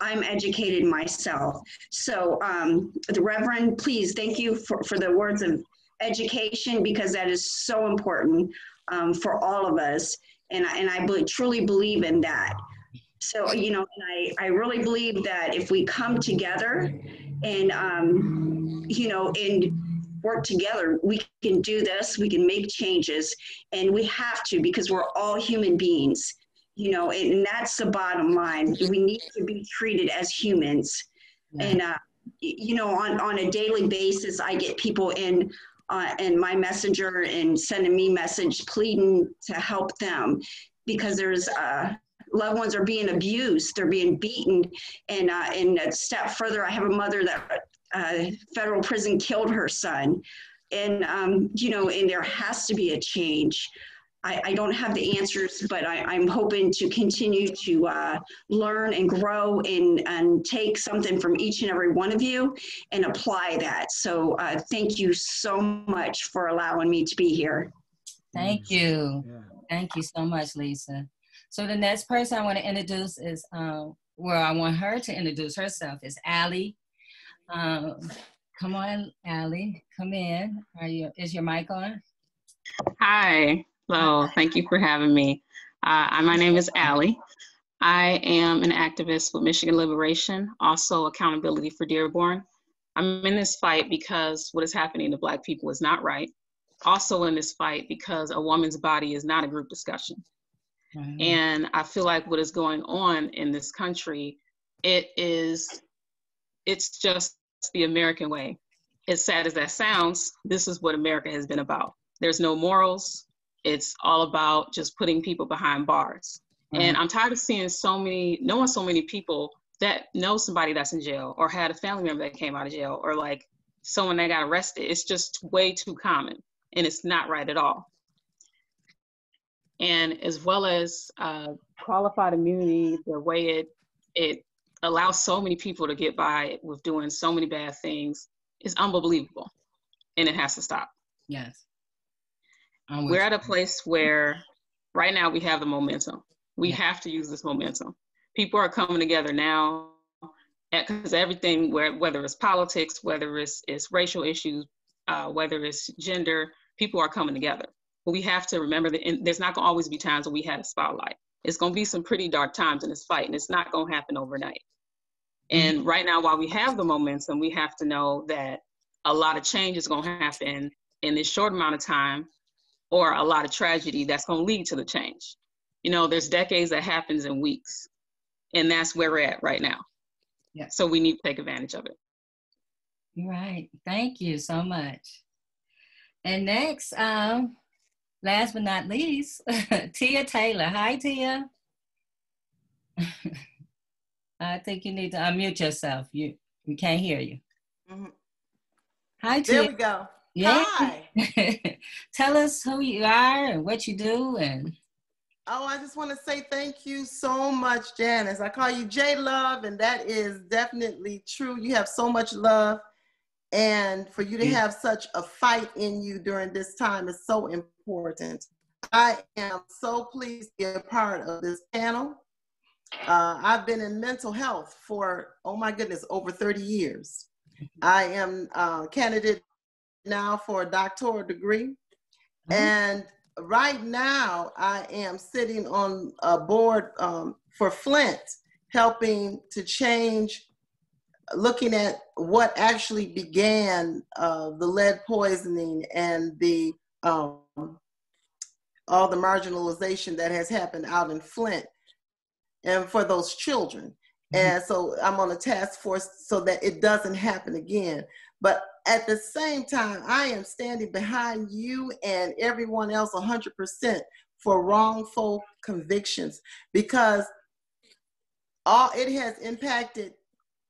I'm educated myself. So, um, the Reverend, please, thank you for, for the words of education because that is so important um, for all of us. And, I, and I be, truly believe in that. So, you know, I, I really believe that if we come together and, um, you know, and work together, we can do this, we can make changes, and we have to because we're all human beings you know, and that's the bottom line. We need to be treated as humans. Yeah. And, uh, you know, on, on a daily basis, I get people in uh, in my messenger and sending me message pleading to help them because there's uh, loved ones are being abused, they're being beaten, and uh, and a step further, I have a mother that uh, federal prison killed her son, and um, you know, and there has to be a change. I, I don't have the answers, but I, am hoping to continue to uh, learn and grow and, and take something from each and every one of you and apply that. So uh, thank you so much for allowing me to be here. Thank you. Yeah. Thank you so much, Lisa. So the next person I want to introduce is, um, well, I want her to introduce herself is Ally. Um, come on, Ally, come in. Are you, is your mic on? Hi. Hello, thank you for having me. Uh, my name is Ally. I am an activist with Michigan Liberation, also Accountability for Dearborn. I'm in this fight because what is happening to Black people is not right. Also in this fight because a woman's body is not a group discussion. And I feel like what is going on in this country, it is, it's just the American way. As sad as that sounds, this is what America has been about. There's no morals, it's all about just putting people behind bars. Mm-hmm. And I'm tired of seeing so many, knowing so many people that know somebody that's in jail or had a family member that came out of jail or like someone that got arrested. It's just way too common and it's not right at all. And as well as uh, qualified immunity, the way it it allows so many people to get by with doing so many bad things is unbelievable, and it has to stop. Yes we're at a place where right now we have the momentum. We yeah. have to use this momentum. People are coming together now because everything, whether it's politics, whether it's, it's racial issues, uh, whether it's gender, people are coming together. But we have to remember that in, there's not going to always be times when we had a spotlight. It's going to be some pretty dark times in this fight, and it's not going to happen overnight. And mm-hmm. right now, while we have the momentum, we have to know that a lot of change is going to happen in this short amount of time or a lot of tragedy that's going to lead to the change. You know, there's decades that happens in weeks, and that's where we're at right now. Yeah. So we need to take advantage of it. Right. Thank you so much. And next, um, last but not least, (laughs) Tia Taylor. Hi, Tia. (laughs) I think you need to unmute yourself. You we can't hear you. Mm-hmm. Hi, Tia. There we go. Yeah. Hi. (laughs) Tell us who you are and what you do and Oh, I just want to say thank you so much, Janice. I call you Jay Love, and that is definitely true. You have so much love, and for you to Mm. have such a fight in you during this time is so important. I am so pleased to be a part of this panel. Uh, I've been in mental health for, oh my goodness, over 30 years. I am a candidate now for a doctoral degree. And right now, I am sitting on a board um, for Flint, helping to change, looking at what actually began uh, the lead poisoning and the um, all the marginalization that has happened out in Flint, and for those children. And so I'm on a task force so that it doesn't happen again. But at the same time, I am standing behind you and everyone else 100% for wrongful convictions because all it has impacted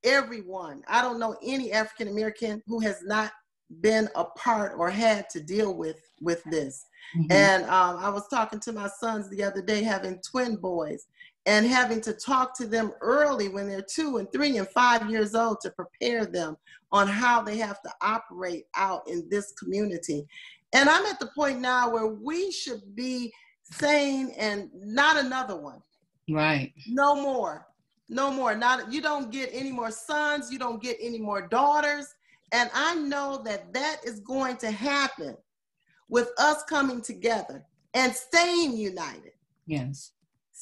everyone. I don't know any African American who has not been a part or had to deal with with this. And um, I was talking to my sons the other day, having twin boys, and having to talk to them early when they're two and three and five years old to prepare them on how they have to operate out in this community. And I'm at the point now where we should be saying, and not another one. right. No more. No more. Not you don't get any more sons, you don't get any more daughters. And I know that that is going to happen with us coming together and staying united, Yes.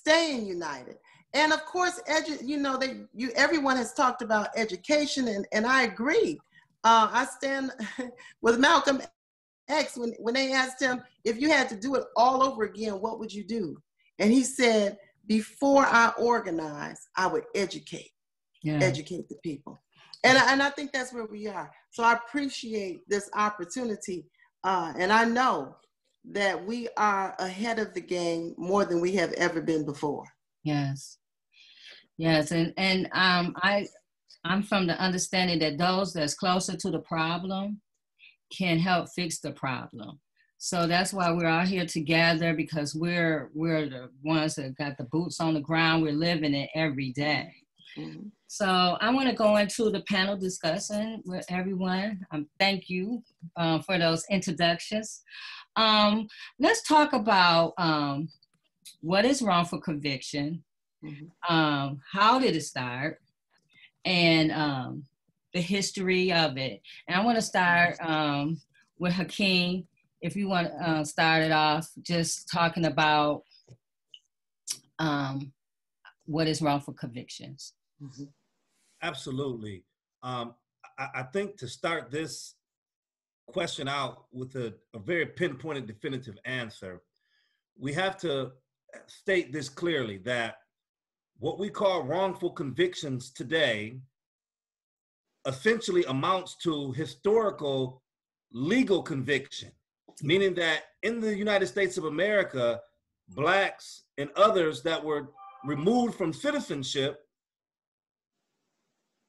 Staying united. And of course, edu- you know, they you everyone has talked about education and, and I agree. Uh, I stand (laughs) with Malcolm X when, when they asked him if you had to do it all over again, what would you do? And he said, before I organize, I would educate, Yeah. educate the people. And, I- and I think that's where we are. So I appreciate this opportunity. Uh, and I know that we are ahead of the game more than we have ever been before. Yes. Yes, and and um I I'm from the understanding that those that's closer to the problem can help fix the problem. So that's why we're all here together because we're we're the ones that got the boots on the ground. We're living it every day. So I want to go into the panel discussion with everyone. Um, thank you uh, for those introductions. Um, let's talk about um, what is wrongful conviction, um, how did it start, and um, the history of it. And I want to start um, with Hakim. If you want to uh, start it off, just talking about um, what is wrongful convictions. Absolutely. Um, I, I think to start this question out with a, a very pinpointed, definitive answer, we have to state this clearly that what we call wrongful convictions today essentially amounts to historical legal conviction, meaning that in the United States of America, blacks and others that were removed from citizenship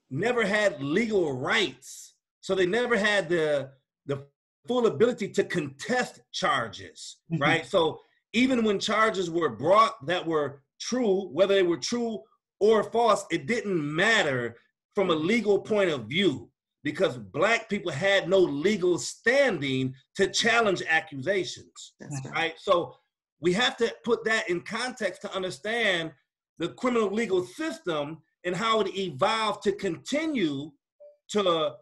never had legal rights. So they never had the the full ability to contest charges, Mhm. right? So even when charges were brought that were true, whether they were true or false, it didn't matter from a legal point of view because black people had no legal standing to challenge accusations, right? So we have to put that in context to understand the criminal legal system and how it evolved to continue to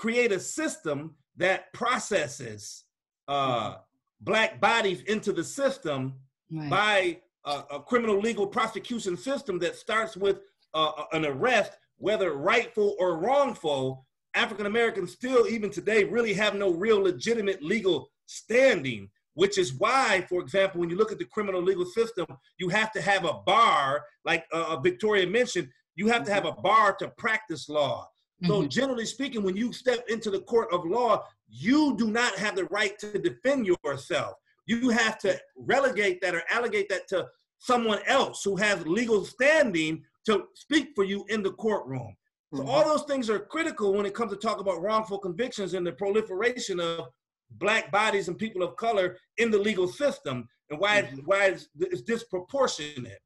create a system that processes uh, black bodies into the system Right. by a, a criminal legal prosecution system that starts with uh, an arrest, whether rightful or wrongful, African Americans still, even today, really have no real legitimate legal standing, which is why, for example, when you look at the criminal legal system, you have to have a bar, like uh, Victoria mentioned, you have to have a bar to practice law. So, Mhm. generally speaking, when you step into the court of law, you do not have the right to defend yourself. You have to relegate that or allegate that to someone else who has legal standing to speak for you in the courtroom. So all those things are critical when it comes to talk about wrongful convictions and the proliferation of black bodies and people of color in the legal system and why it- why it's, it's disproportionate.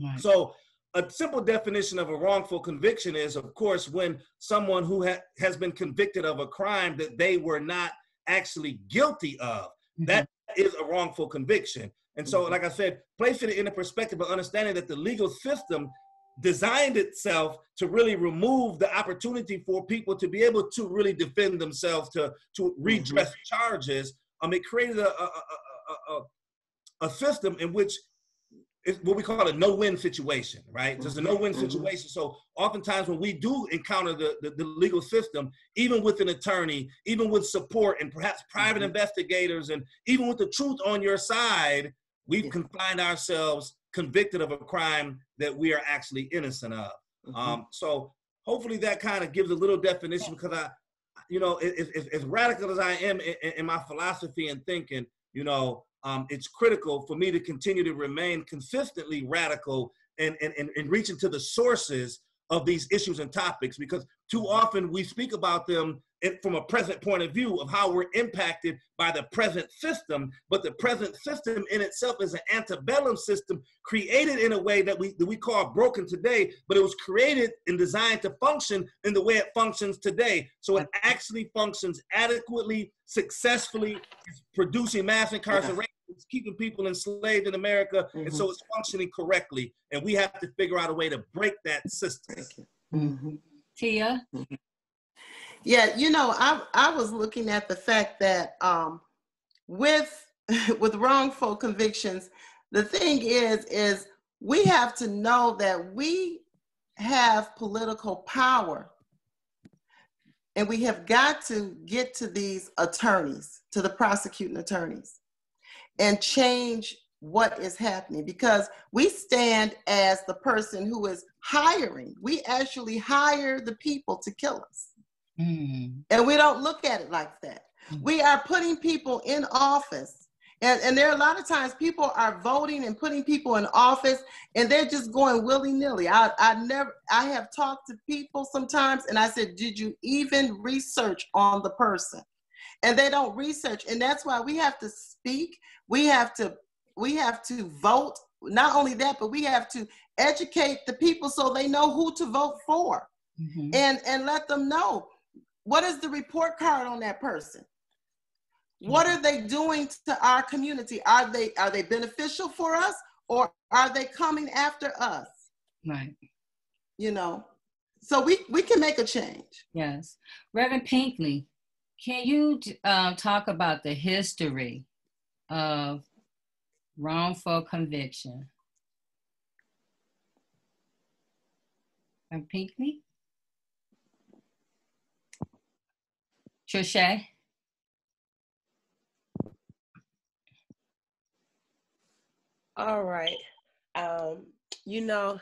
Right. So a simple definition of a wrongful conviction is, of course, when someone who ha- has been convicted of a crime that they were not actually guilty of. Mm-hmm. That is a wrongful conviction. And so, mm-hmm. like I said, placing it in the perspective of understanding that the legal system designed itself to really remove the opportunity for people to be able to really defend themselves, to to redress mm-hmm. charges. Um, it created a a, a, a, a, a system in which it's what we call a no-win situation, right? There's a no-win Mhm. situation. So oftentimes when we do encounter the, the, the legal system, even with an attorney, even with support and perhaps private investigators, and even with the truth on your side, we can find ourselves convicted of a crime that we are actually innocent of. Um, so hopefully that kind of gives a little definition because I, you know, as, as, as radical as I am in, in my philosophy and thinking, you know, um, it's critical for me to continue to remain consistently radical and, and, and, and reach into the sources of these issues and topics because too often we speak about them from a present point of view of how we're impacted by the present system but the present system in itself is an antebellum system created in a way that we that we call broken today but it was created and designed to function in the way it functions today. So it actually functions adequately successfully producing mass incarceration it's keeping people enslaved in America, and mm-hmm. so it's functioning correctly. And we have to figure out a way to break that system. Mm-hmm. Tia? Mm-hmm. Yeah, you know, I I was looking at the fact that um, with (laughs) with wrongful convictions, the thing is is we have to know that we have political power, and we have got to get to these attorneys, to the prosecuting attorneys, and change what is happening because we stand as the person who is hiring. We actually hire the people to kill us. Mm. And we don't look at it like that. Mm. We are putting people in office. And, and there are a lot of times people are voting and putting people in office and they're just going willy-nilly. I, I never I have talked to people sometimes and I said, Did you even research on the person? And they don't research. And that's why we have to speak. We have to we have to vote. Not only that, but we have to educate the people so they know who to vote for mm-hmm. and and let them know what is the report card on that person what are they doing to our community are they are they beneficial for us or are they coming after us Right. you know so we we can make a change Yes. Reverend Pinkney, can you um, talk about the history of wrongful conviction? Reverend Pinkney? Trische? All right. Um, you know,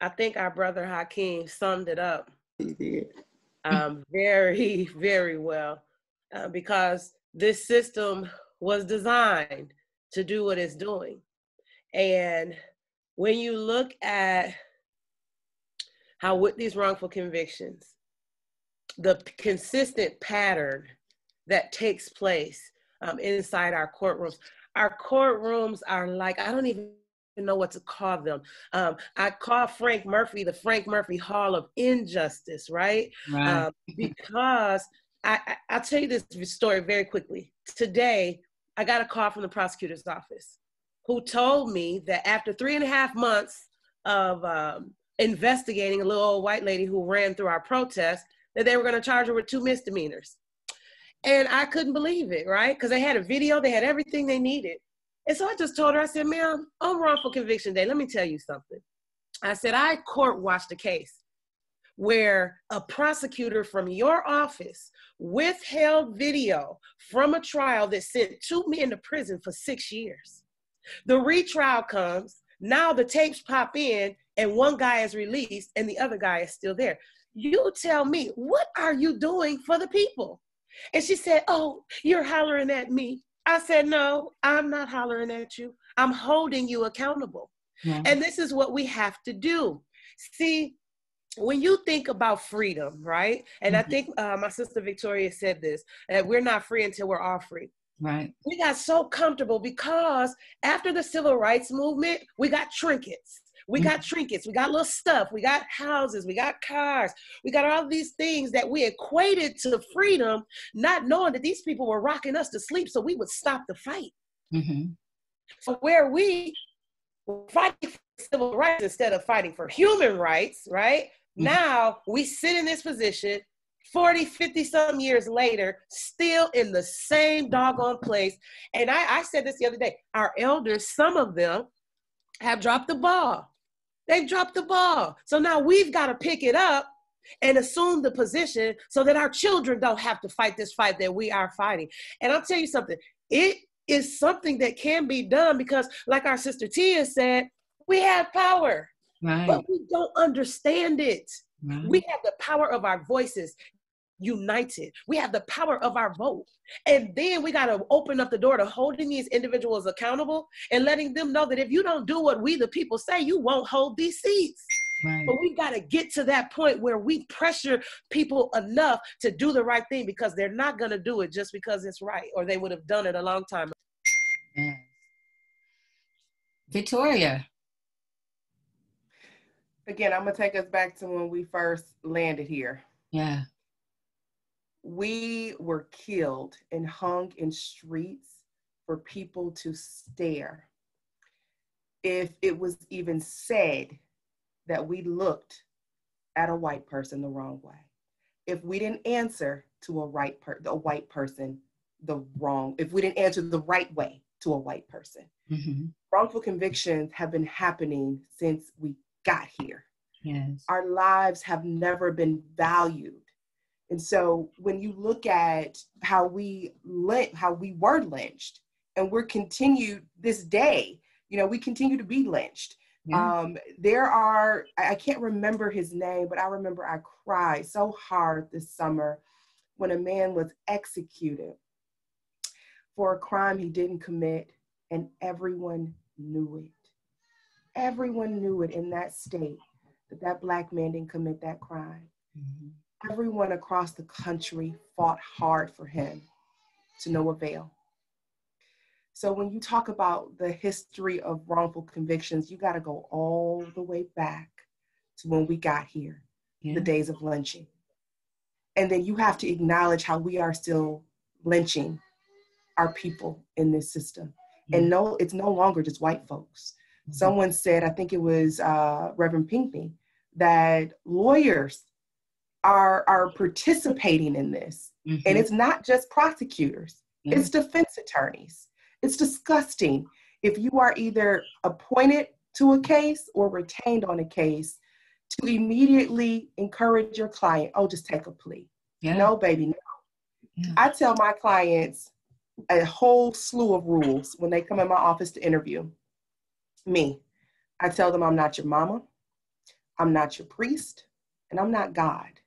I think our brother Hakim summed it up he did um, very, (laughs) very well uh, because this system was designed to do what it's doing. And when you look at how with these wrongful convictions, the consistent pattern that takes place um, inside our courtrooms, our courtrooms are like, I don't even know what to call them. Um, I call Frank Murphy the Frank Murphy Hall of Injustice, right? Right. Um, because I, I, I'll tell you this story very quickly. Today, I got a call from the prosecutor's office who told me that after three and a half months of um, investigating a little old white lady who ran through our protest, that they were going to charge her with two misdemeanors. And I couldn't believe it, right? Because they had a video, they had everything they needed. And so I just told her, I said, ma'am, on wrongful conviction day, let me tell you something. I said, I court watched the case. Where a prosecutor from your office withheld video from a trial that sent two men to prison for six years. The retrial comes, now the tapes pop in, and one guy is released and the other guy is still there. You tell me, what are you doing for the people? And she said, Oh, you're hollering at me. I said, No, I'm not hollering at you. I'm holding you accountable. Yeah. And this is what we have to do. See, when you think about freedom, right? And mm-hmm. I think uh, my sister Victoria said this that we're not free until we're all free. Right. We got so comfortable because after the civil rights movement, we got trinkets. We got mm-hmm. trinkets, we got little stuff, we got houses, we got cars, we got all these things that we equated to freedom, not knowing that these people were rocking us to sleep so we would stop the fight. Mm-hmm. So, where we were fighting for civil rights instead of fighting for human rights, right? Now we sit in this position 40, 50 some years later, still in the same doggone place. And I, I said this the other day our elders, some of them have dropped the ball. They've dropped the ball. So now we've got to pick it up and assume the position so that our children don't have to fight this fight that we are fighting. And I'll tell you something, it is something that can be done because, like our sister Tia said, we have power, right. but we don't understand it. Right. We have the power of our voices united. We have the power of our vote. And then we got to open up the door to holding these individuals accountable and letting them know that if you don't do what we, the people, say, you won't hold these seats. Right. But we got to get to that point where we pressure people enough to do the right thing because they're not going to do it just because it's right or they would have done it a long time ago. Victoria. Again, I'm going to take us back to when we first landed here. Yeah we were killed and hung in streets for people to stare. If it was even said that we looked at a white person the wrong way, if we didn't answer to a right per- a white person the wrong, if we didn't answer the right way to a white person, mm-hmm. wrongful convictions have been happening since we got here. Yes. Our lives have never been valued and so when you look at how we lit, how we were lynched, and we're continued this day, you know, we continue to be lynched. Yeah. Um, there are, I can't remember his name, but I remember I cried so hard this summer when a man was executed for a crime he didn't commit, and everyone knew it. Everyone knew it in that state that that black man didn't commit that crime. Mm-hmm everyone across the country fought hard for him to no avail. So when you talk about the history of wrongful convictions, you got to go all the way back to when we got here, yeah. the days of lynching. And then you have to acknowledge how we are still lynching our people in this system. Yeah. And no, it's no longer just white folks. Mm-hmm. Someone said, I think it was uh, Reverend Pinkney, that lawyers are are participating in this mm-hmm. and it's not just prosecutors mm-hmm. it's defense attorneys it's disgusting if you are either appointed to a case or retained on a case to immediately encourage your client oh just take a plea yeah. no baby no yeah. i tell my clients a whole slew of rules when they come in my office to interview me i tell them i'm not your mama i'm not your priest and i'm not god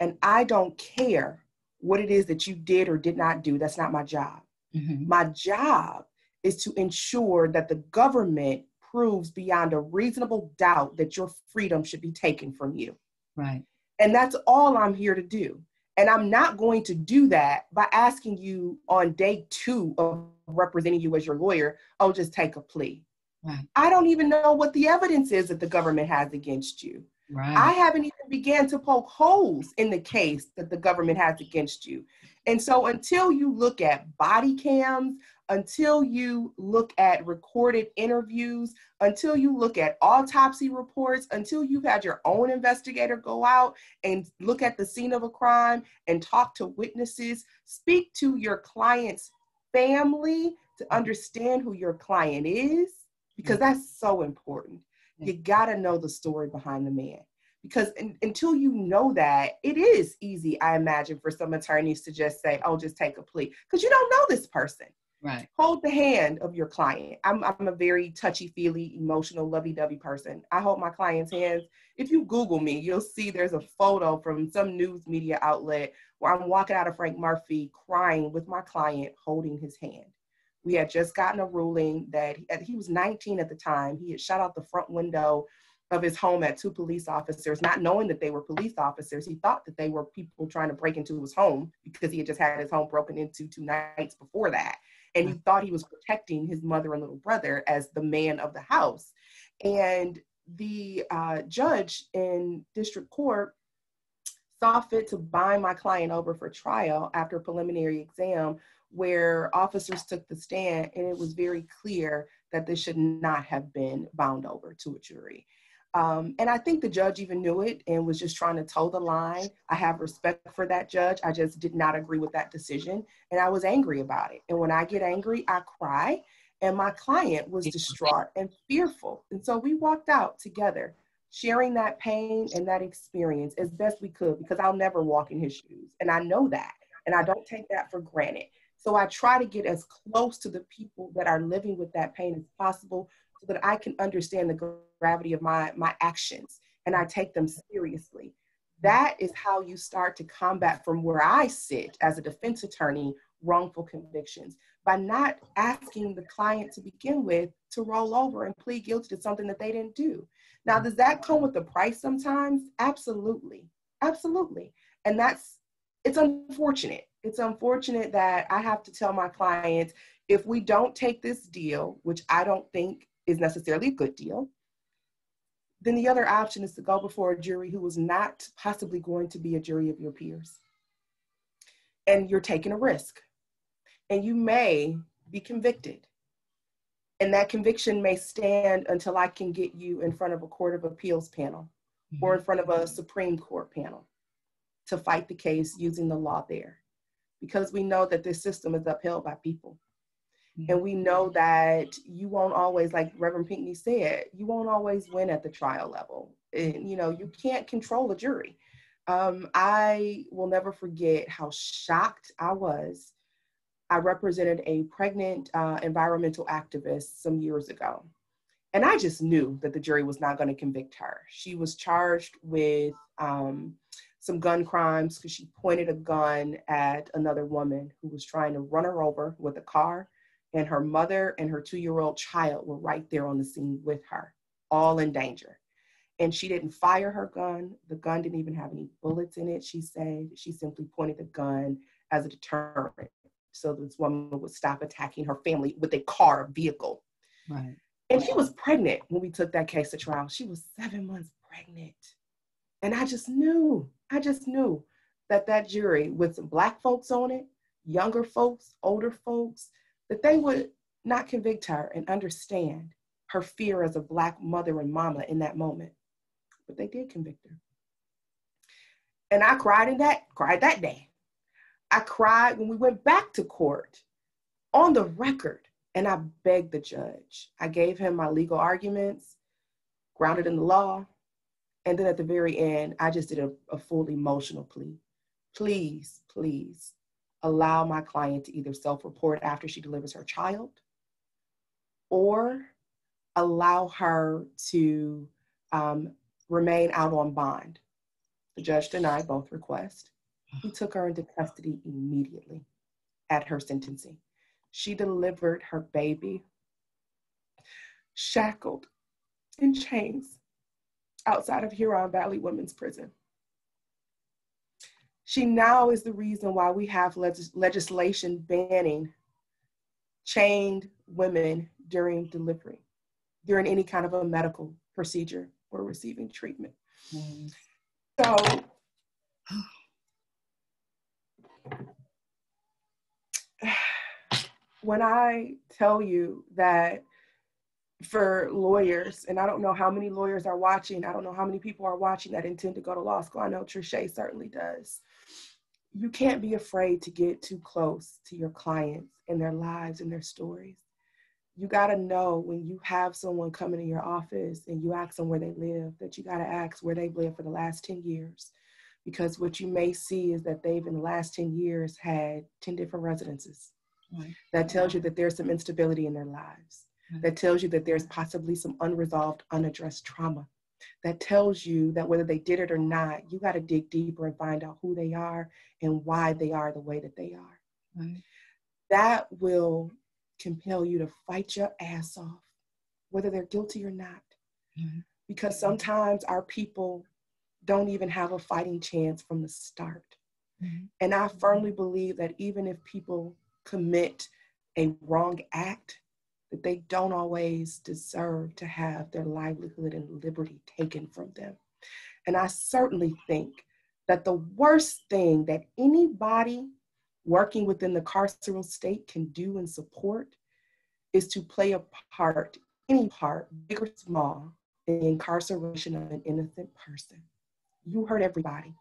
and I don't care what it is that you did or did not do. That's not my job. Mm-hmm. My job is to ensure that the government proves beyond a reasonable doubt that your freedom should be taken from you. Right. And that's all I'm here to do. And I'm not going to do that by asking you on day two of representing you as your lawyer, oh, just take a plea. Right. I don't even know what the evidence is that the government has against you. Right. I haven't even began to poke holes in the case that the government has against you. And so until you look at body cams, until you look at recorded interviews, until you look at autopsy reports, until you've had your own investigator go out and look at the scene of a crime and talk to witnesses, speak to your client's family to understand who your client is, because that's so important. You got to know the story behind the man because in, until you know that, it is easy, I imagine, for some attorneys to just say, "Oh, just take a plea," because you don't know this person. Right. Hold the hand of your client. I'm, I'm a very touchy feely, emotional, lovey dovey person. I hold my clients' hands. If you Google me, you'll see there's a photo from some news media outlet where I'm walking out of Frank Murphy crying with my client holding his hand. We had just gotten a ruling that he, he was 19 at the time. He had shot out the front window of his home at two police officers, not knowing that they were police officers. He thought that they were people trying to break into his home because he had just had his home broken into two nights before that and he thought he was protecting his mother and little brother as the man of the house. And the uh, judge in district court saw fit to bind my client over for trial after a preliminary exam where officers took the stand and it was very clear that this should not have been bound over to a jury. Um, and I think the judge even knew it and was just trying to toe the line. I have respect for that judge. I just did not agree with that decision. And I was angry about it. And when I get angry, I cry. And my client was distraught and fearful. And so we walked out together, sharing that pain and that experience as best we could because I'll never walk in his shoes. And I know that. And I don't take that for granted. So I try to get as close to the people that are living with that pain as possible so that I can understand the gravity of my, my actions and I take them seriously. That is how you start to combat from where I sit as a defense attorney wrongful convictions by not asking the client to begin with to roll over and plead guilty to something that they didn't do. Now, does that come with a price sometimes? Absolutely. Absolutely. And that's, it's unfortunate. It's unfortunate that I have to tell my clients if we don't take this deal, which I don't think is necessarily a good deal, then the other option is to go before a jury who is not possibly going to be a jury of your peers. And you're taking a risk. And you may be convicted. And that conviction may stand until I can get you in front of a Court of Appeals panel mm-hmm. or in front of a Supreme Court panel to fight the case using the law there. Because we know that this system is upheld by people. And we know that you won't always, like Reverend Pinkney said, you won't always win at the trial level. And, you know, you can't control a jury. Um, I will never forget how shocked I was. I represented a pregnant uh, environmental activist some years ago. And I just knew that the jury was not going to convict her. She was charged with um, some gun crimes because she pointed a gun at another woman who was trying to run her over with a car and her mother and her two year old child were right there on the scene with her, all in danger. And she didn't fire her gun. The gun didn't even have any bullets in it, she said. She simply pointed the gun as a deterrent so this woman would stop attacking her family with a car, vehicle. Right. And she was pregnant when we took that case to trial. She was seven months pregnant. And I just knew, I just knew that that jury with some black folks on it, younger folks, older folks, that they would not convict her and understand her fear as a Black mother and mama in that moment. But they did convict her. And I cried in that, cried that day. I cried when we went back to court on the record and I begged the judge. I gave him my legal arguments, grounded in the law. And then at the very end, I just did a, a full emotional plea. Please, please allow my client to either self report after she delivers her child or allow her to um, remain out on bond. The judge denied both requests. He took her into custody immediately at her sentencing. She delivered her baby shackled in chains outside of Huron Valley Women's Prison. She now is the reason why we have legis- legislation banning chained women during delivery, during any kind of a medical procedure or receiving treatment. Mm. So, (sighs) when I tell you that for lawyers, and I don't know how many lawyers are watching, I don't know how many people are watching that intend to go to law school. I know Trische certainly does. You can't be afraid to get too close to your clients and their lives and their stories. You got to know when you have someone coming into your office and you ask them where they live that you got to ask where they've lived for the last 10 years. Because what you may see is that they've in the last 10 years had 10 different residences. That tells you that there's some instability in their lives. That tells you that there's possibly some unresolved unaddressed trauma that tells you that whether they did it or not you got to dig deeper and find out who they are and why they are the way that they are right. that will compel you to fight your ass off, whether they're guilty or not. Mm-hmm. Because sometimes our people don't even have a fighting chance from the start. Mm-hmm. And I firmly believe that even if people commit a wrong act, that they don't always deserve to have their livelihood and liberty taken from them. And I certainly think that the worst thing that anybody working within the carceral state can do and support is to play a part, any part, big or small, in the incarceration of an innocent person. You hurt everybody.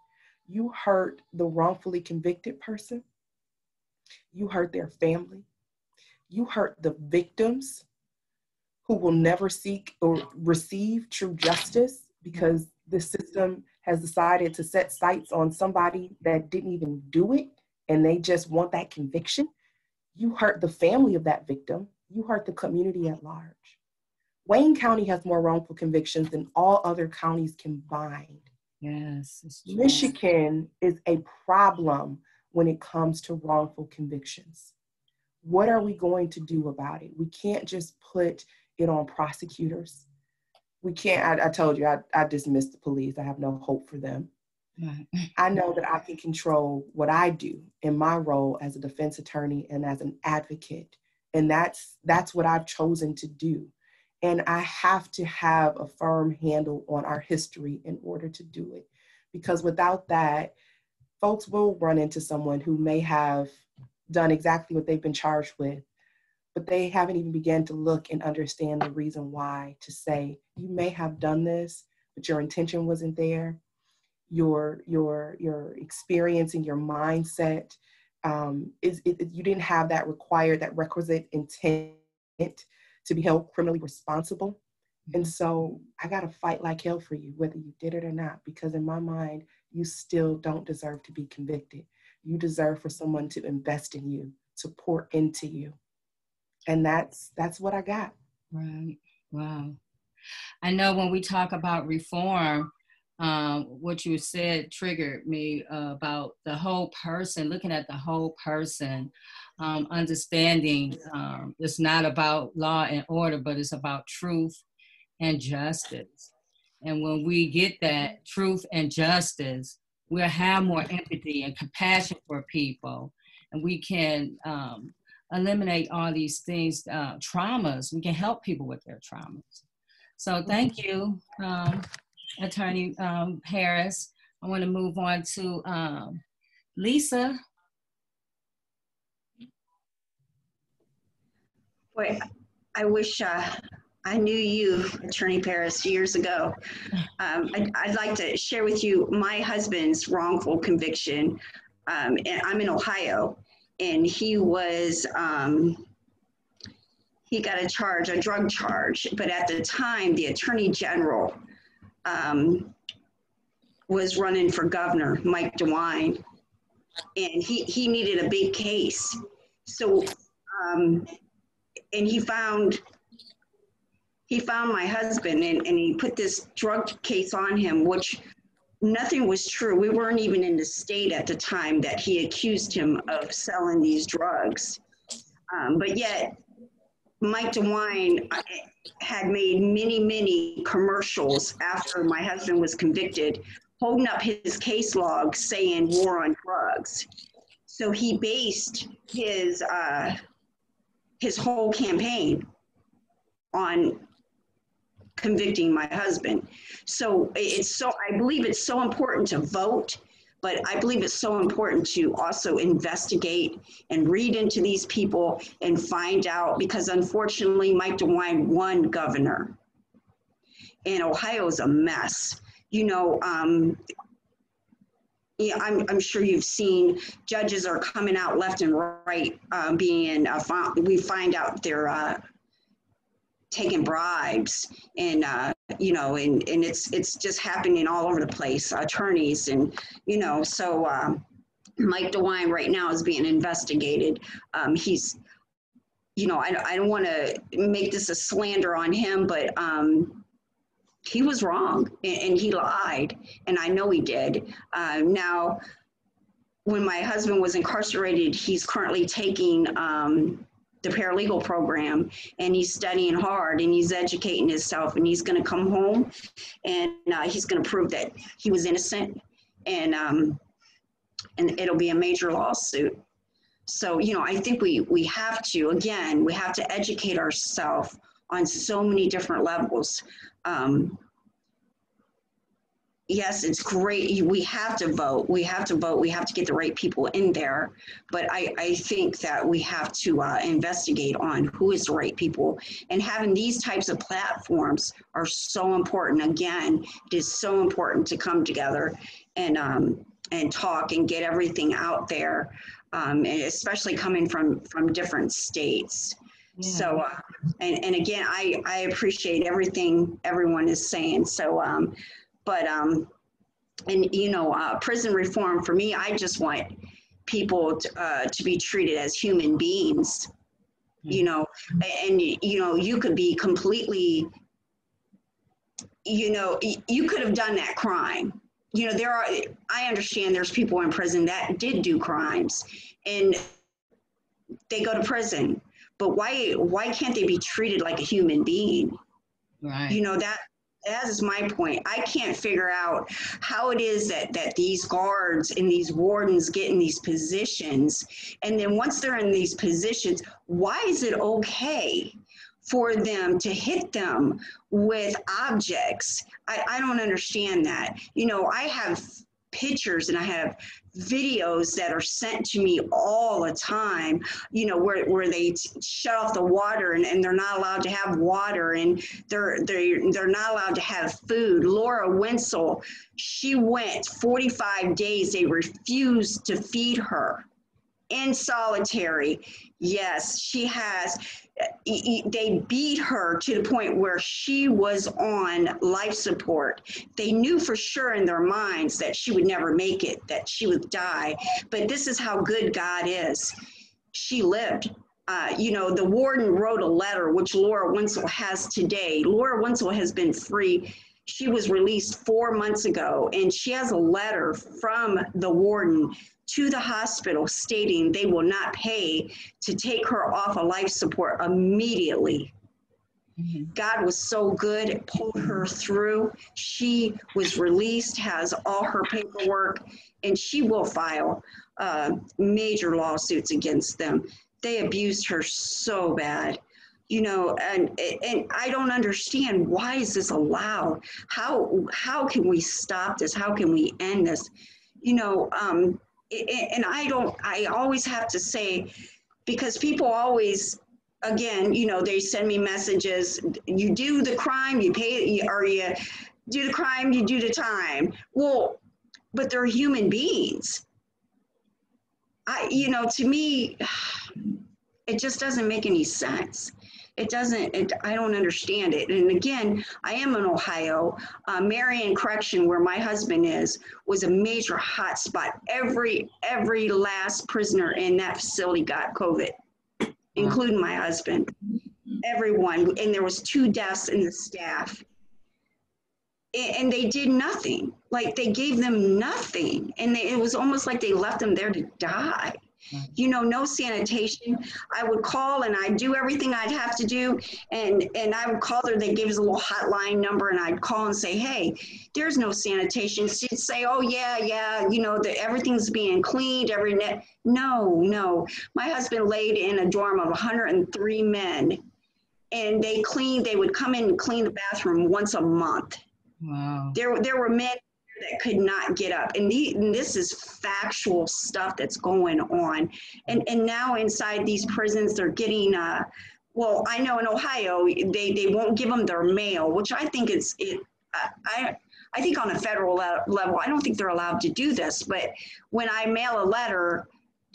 You hurt the wrongfully convicted person. You hurt their family. You hurt the victims who will never seek or receive true justice because the system has decided to set sights on somebody that didn't even do it and they just want that conviction. You hurt the family of that victim. You hurt the community at large. Wayne County has more wrongful convictions than all other counties combined. Yes. Michigan is a problem when it comes to wrongful convictions. What are we going to do about it? We can't just put it on prosecutors. We can't, I, I told you, I, I dismiss the police. I have no hope for them. I know that I can control what I do in my role as a defense attorney and as an advocate. And that's that's what I've chosen to do. And I have to have a firm handle on our history in order to do it. Because without that, folks will run into someone who may have done exactly what they've been charged with, but they haven't even begun to look and understand the reason why to say, you may have done this, but your intention wasn't there. Your your your experience and your mindset um, is it, you didn't have that required that requisite intent to be held criminally responsible. And so i got to fight like hell for you whether you did it or not because in my mind you still don't deserve to be convicted you deserve for someone to invest in you to pour into you. And that's that's what i got. Right. Wow. I know when we talk about reform um, what you said triggered me uh, about the whole person, looking at the whole person, um, understanding um, it's not about law and order, but it's about truth and justice. And when we get that truth and justice, we'll have more empathy and compassion for people, and we can um, eliminate all these things, uh, traumas. We can help people with their traumas. So thank you. Um, Attorney um, Harris. I want to move on to um, Lisa. Boy, I wish uh, I knew you, Attorney Paris, years ago. Um, I'd, I'd, like to share with you my husband's wrongful conviction. Um, and I'm in Ohio, and he was um, he got a charge, a drug charge. But at the time, the Attorney General um, was running for governor, Mike DeWine, and he, he needed a big case. So, um, and he found he found my husband and, and he put this drug case on him, which nothing was true. We weren't even in the state at the time that he accused him of selling these drugs. Um, but yet, Mike DeWine, had made many, many commercials after my husband was convicted, holding up his case log saying war on drugs. So he based his uh, his whole campaign on convicting my husband. So it's so I believe it's so important to vote but I believe it's so important to also investigate and read into these people and find out because unfortunately, Mike DeWine won governor. And Ohio is a mess. You know, um, yeah, I'm, I'm sure you've seen judges are coming out left and right, um, being, uh, we find out they're uh, taking bribes and uh, you know and, and it's it's just happening all over the place attorneys and you know so um, mike dewine right now is being investigated. Um, he's you know i, I don't want to make this a slander on him but um, he was wrong and, and, he lied and i know he did. Uh, now when my husband was incarcerated he's currently taking um, the paralegal program and he's studying hard and he's educating himself and he's going to come home and uh, he's going to prove that he was innocent and um, and it'll be a major lawsuit. So you know i think we we have to again we have to educate ourselves on so many different levels um, yes, it's great. We have to vote. We have to vote. We have to get the right people in there. But I, I think that we have to uh, investigate on who is the right people. And having these types of platforms are so important. Again, it is so important to come together and um, and talk and get everything out there, um, and especially coming from from different states. Yeah. So, uh, and, and again, I, I appreciate everything everyone is saying. So, um, but um, and you know, uh, prison reform for me, I just want people to, uh, to be treated as human beings. You know, and you know, you could be completely, you know, you could have done that crime. You know, there are. I understand there's people in prison that did do crimes, and they go to prison. But why? Why can't they be treated like a human being? Right. You know that that is my point. I can't figure out how it is that that these guards and these wardens get in these positions, and then once they're in these positions, why is it okay for them to hit them with objects? I, I don't understand that. You know, I have pictures and I have videos that are sent to me all the time, you know, where, where they t- shut off the water and, and they're not allowed to have water and they're, they're, they're not allowed to have food. Laura Wenzel, she went 45 days, they refused to feed her in solitary. Yes, she has they beat her to the point where she was on life support. They knew for sure in their minds that she would never make it, that she would die. But this is how good God is. She lived. Uh, you know, the warden wrote a letter, which Laura Wenzel has today. Laura Wenzel has been free. She was released four months ago, and she has a letter from the warden to the hospital stating they will not pay to take her off of life support immediately. Mm-hmm. God was so good, it pulled her through. She was released, has all her paperwork, and she will file uh, major lawsuits against them. They abused her so bad you know and and i don't understand why is this allowed how how can we stop this how can we end this you know um and I don't, I always have to say, because people always, again, you know, they send me messages, you do the crime, you pay, or you do the crime, you do the time. Well, but they're human beings. I, you know, to me, (sighs) it just doesn't make any sense. It doesn't, it, I don't understand it. And again, I am in Ohio. Uh, Marion Correction, where my husband is, was a major hot spot. Every, every last prisoner in that facility got COVID, including my husband. Everyone, and there was two deaths in the staff and they did nothing. Like they gave them nothing, and they, it was almost like they left them there to die you know no sanitation. I would call and i'd do everything i'd have to do. And and i would call her. They gave us a little hotline number and i'd call and say hey there's no sanitation. She'd say oh yeah yeah you know that everything's being cleaned every net no no. My husband laid in a dorm of 103 men and they cleaned they would come in and clean the bathroom once a month. Wow. There, there were men that could not get up. And, the, and this is factual stuff that's going on. And, and now inside these prisons, they're getting, uh, well, I know in Ohio, they, they won't give them their mail, which I think it's, it, I, I think on a federal level, I don't think they're allowed to do this, but when I mail a letter,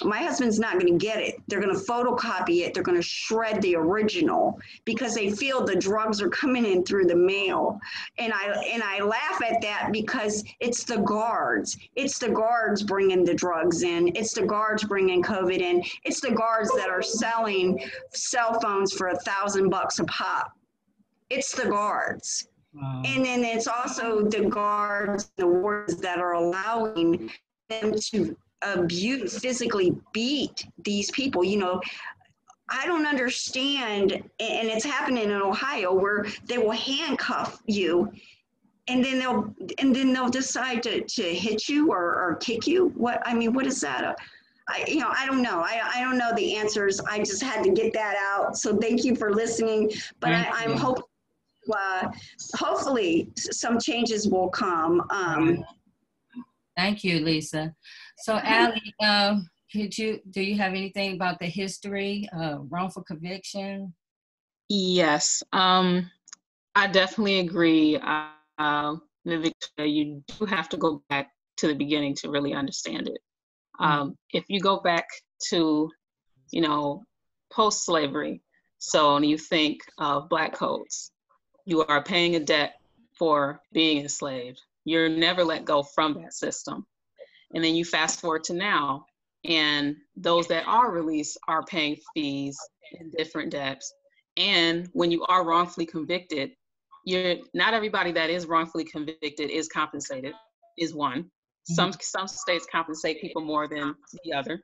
my husband's not going to get it. They're going to photocopy it. They're going to shred the original because they feel the drugs are coming in through the mail. And I and I laugh at that because it's the guards. It's the guards bringing the drugs in. It's the guards bringing COVID in. It's the guards that are selling cell phones for a thousand bucks a pop. It's the guards. Wow. And then it's also the guards, the wards that are allowing them to abuse, physically beat these people. You know, I don't understand, and it's happening in Ohio where they will handcuff you and then they'll and then they'll decide to, to hit you or, or kick you. What I mean, what is that? I, you know, I don't know. I, I don't know the answers. I just had to get that out. So thank you for listening. But I, I'm hoping, uh, hopefully, some changes will come. Um, Thank you, Lisa. So, Ally, um, could you do you have anything about the history of wrongful conviction? Yes, um, I definitely agree. Uh, Victoria, you do have to go back to the beginning to really understand it. Um, if you go back to, you know, post-slavery, so when you think of black codes, you are paying a debt for being enslaved. You're never let go from that system. And then you fast forward to now, and those that are released are paying fees and different debts. And when you are wrongfully convicted, you're not everybody that is wrongfully convicted is compensated, is one. Mm-hmm. Some some states compensate people more than the other.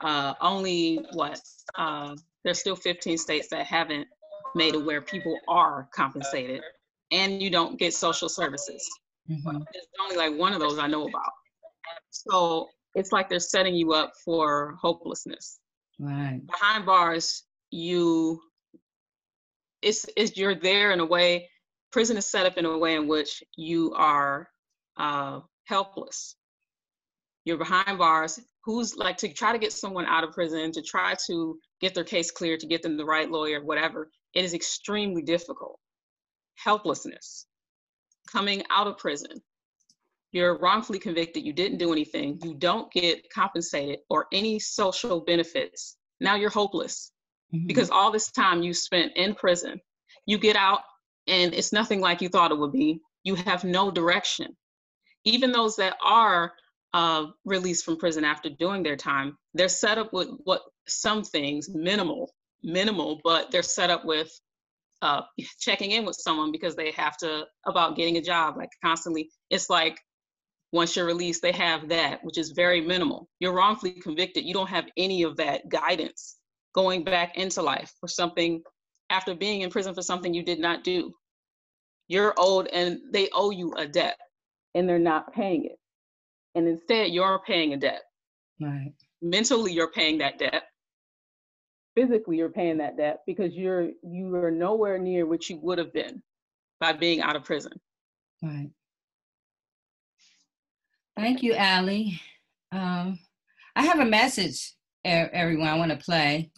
Uh, only what uh, there's still 15 states that haven't made it where people are compensated, and you don't get social services. Mm-hmm. There's only like one of those I know about. So it's like they're setting you up for hopelessness. Right. Behind bars, you it's it's you're there in a way. Prison is set up in a way in which you are uh, helpless. You're behind bars. Who's like to try to get someone out of prison to try to get their case cleared to get them the right lawyer, whatever. It is extremely difficult. Helplessness. Coming out of prison, you're wrongfully convicted, you didn't do anything, you don't get compensated or any social benefits, now you're hopeless mm-hmm. because all this time you spent in prison, you get out and it's nothing like you thought it would be. You have no direction. Even those that are uh, released from prison after doing their time, they're set up with what some things minimal, minimal, but they're set up with uh, (laughs) checking in with someone because they have to about getting a job like constantly. It's like once you're released, they have that, which is very minimal. You're wrongfully convicted. You don't have any of that guidance going back into life for something after being in prison for something you did not do. You're owed and they owe you a debt and they're not paying it. And instead, you're paying a debt. Right. Mentally, you're paying that debt. Physically, you're paying that debt because you're you are nowhere near what you would have been by being out of prison. Right. Thank you, Ally. Um, I have a message, everyone, I want to play.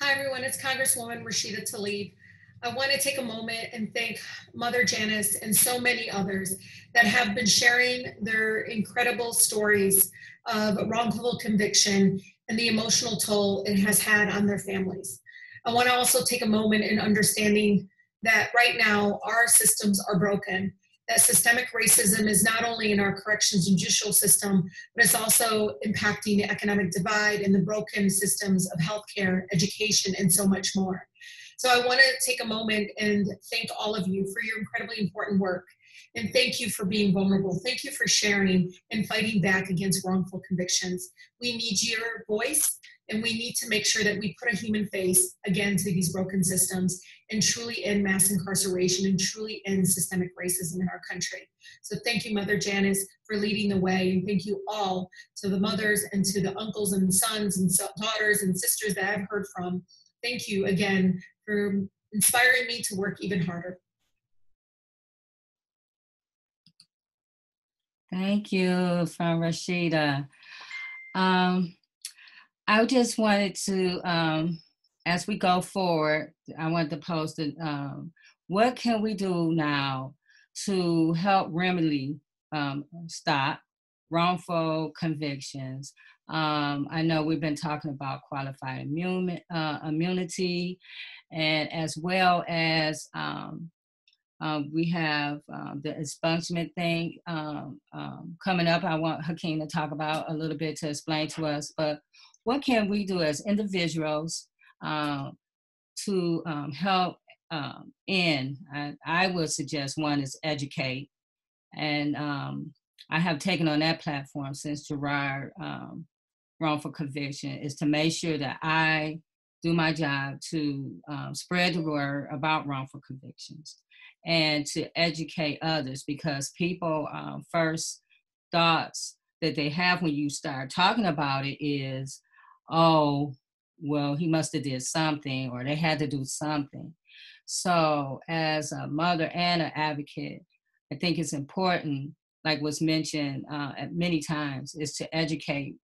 Hi, everyone. It's Congresswoman Rashida Tlaib. I want to take a moment and thank Mother Janice and so many others that have been sharing their incredible stories of wrongful conviction and the emotional toll it has had on their families. I want to also take a moment in understanding that right now our systems are broken that systemic racism is not only in our corrections and judicial system, but it's also impacting the economic divide and the broken systems of healthcare, education, and so much more. So I want to take a moment and thank all of you for your incredibly important work. And thank you for being vulnerable. Thank you for sharing and fighting back against wrongful convictions. We need your voice and we need to make sure that we put a human face again to these broken systems and truly end mass incarceration and truly end systemic racism in our country. So thank you, Mother Janice, for leading the way. And thank you all to the mothers and to the uncles and sons and daughters and sisters that I've heard from. Thank you again for inspiring me to work even harder. Thank you from Rashida. Um, I just wanted to, um, as we go forward, I wanted to post it. Um, what can we do now to help remedy um, stop wrongful convictions. Um, I know we've been talking about qualified uh, immunity, and as well as um, um, we have um, the expungement thing um, um, coming up. I want Hakim to talk about a little bit to explain to us. But what can we do as individuals um, to help in? I, I, would suggest one is educate. And I have taken on that platform since Gerard wrongful conviction is to make sure that I do my job to spread the word about wrongful convictions and to educate others because people um, first thoughts that they have when you start talking about it is oh well he must have did something or they had to do something. So as a mother and an advocate i think it's important like was mentioned uh, many times is to educate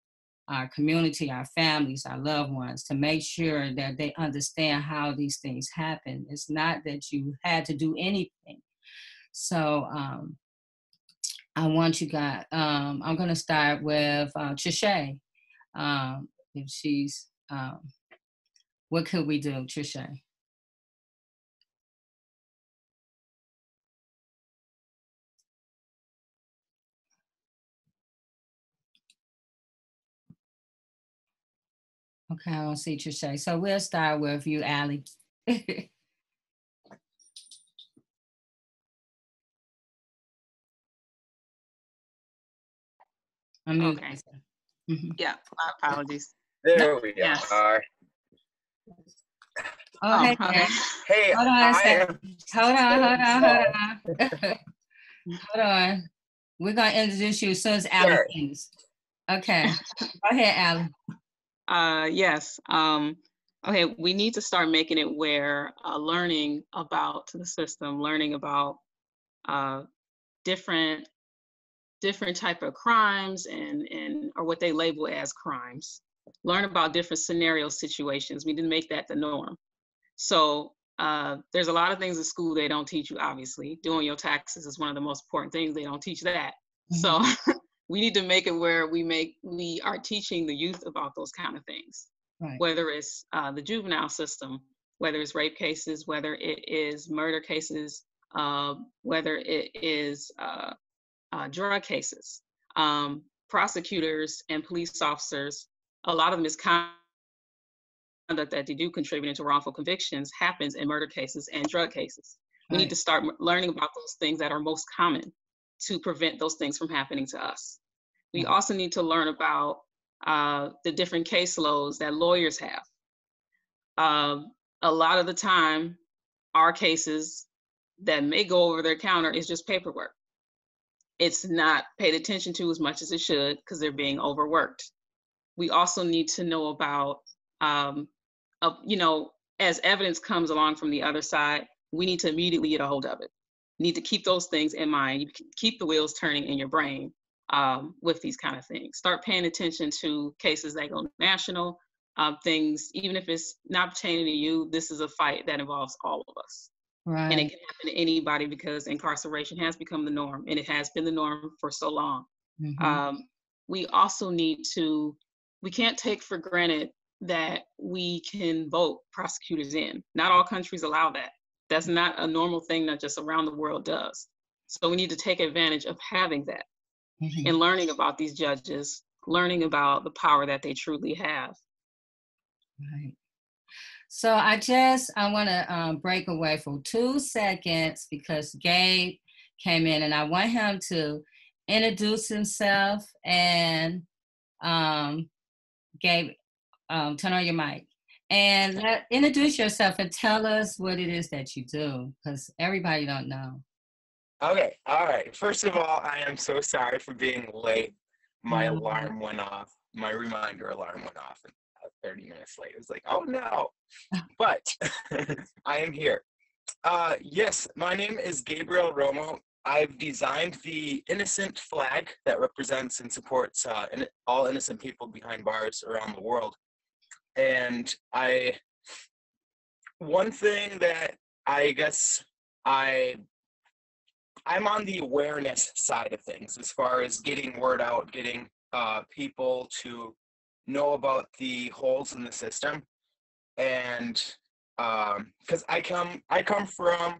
our community, our families, our loved ones to make sure that they understand how these things happen. It's not that you had to do anything. So um, I want you guys, um, I'm going to start with uh. Um, if she's, um, what could we do, Trische? Okay, I don't see Trische. So we'll start with you, Ally. (laughs) okay. Mm-hmm. Yeah, my apologies. There we yes. are. Oh, oh hey, okay. hey, hold on, am... hold on, hold on, hold on, (laughs) hold on. We're gonna introduce you as soon as Ally sure. Okay, (laughs) go ahead, Ally. Uh, yes. Um, okay, we need to start making it where uh, learning about the system, learning about uh, different different type of crimes and and or what they label as crimes. Learn about different scenario situations. We didn't make that the norm. So uh, there's a lot of things in school they don't teach you. Obviously, doing your taxes is one of the most important things. They don't teach that. Mm-hmm. So (laughs) we need to make it where we make we are teaching the youth about those kind of things. Right. whether it's uh, the juvenile system whether it's rape cases whether it is murder cases uh, whether it is uh, uh, drug cases. Um, prosecutors and police officers a lot of misconduct that they do contributing to wrongful convictions happens in murder cases and drug cases. We need to start learning about those things that are most common to prevent those things from happening to us we also need to learn about uh, the different caseloads that lawyers have. Um, a lot of the time, our cases that may go over their counter is just paperwork. It's not paid attention to as much as it should because they're being overworked. We also need to know about, um, uh, you know, as evidence comes along from the other side, we need to immediately get a hold of it. You need to keep those things in mind. You keep the wheels turning in your brain um, with these kind of things. Start paying attention to cases that go national, um, things, even if it's not pertaining to you, this is a fight that involves all of us. Right. And it can happen to anybody because incarceration has become the norm and it has been the norm for so long. Mm-hmm. Um, we also need to, we can't take for granted that we can vote prosecutors in. Not all countries allow that. That's not a normal thing that just around the world does. So we need to take advantage of having that mm-hmm. and learning about these judges, learning about the power that they truly have. Right. So I just I want to um, break away for two seconds because Gabe came in and I want him to introduce himself and um, Gabe, um, turn on your mic and let, introduce yourself and tell us what it is that you do because everybody don't know. Okay, all right. First of all, I am so sorry for being late. My mm-hmm. alarm went off. My reminder alarm went off 30 minutes late. It was like, oh no. but (laughs) I am here. Uh, yes, my name is Gabriel Romo. I've designed the innocent flag that represents and supports uh, all innocent people behind bars around the world. And I, one thing that I guess I I'm on the awareness side of things as far as getting word out, getting uh, people to know about the holes in the system, and because um, I come I come from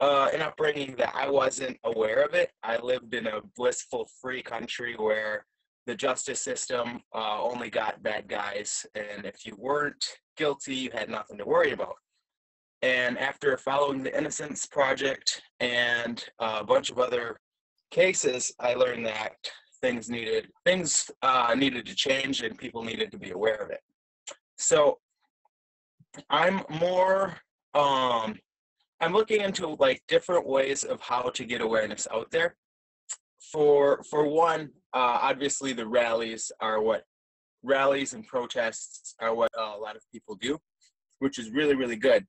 uh, an upbringing that I wasn't aware of it. I lived in a blissful free country where the justice system uh, only got bad guys, and if you weren't guilty, you had nothing to worry about. And after following the Innocence Project and a bunch of other cases, I learned that things needed things uh, needed to change and people needed to be aware of it. So I'm more um, I'm looking into like different ways of how to get awareness out there. For for one, uh, obviously the rallies are what rallies and protests are what uh, a lot of people do, which is really really good.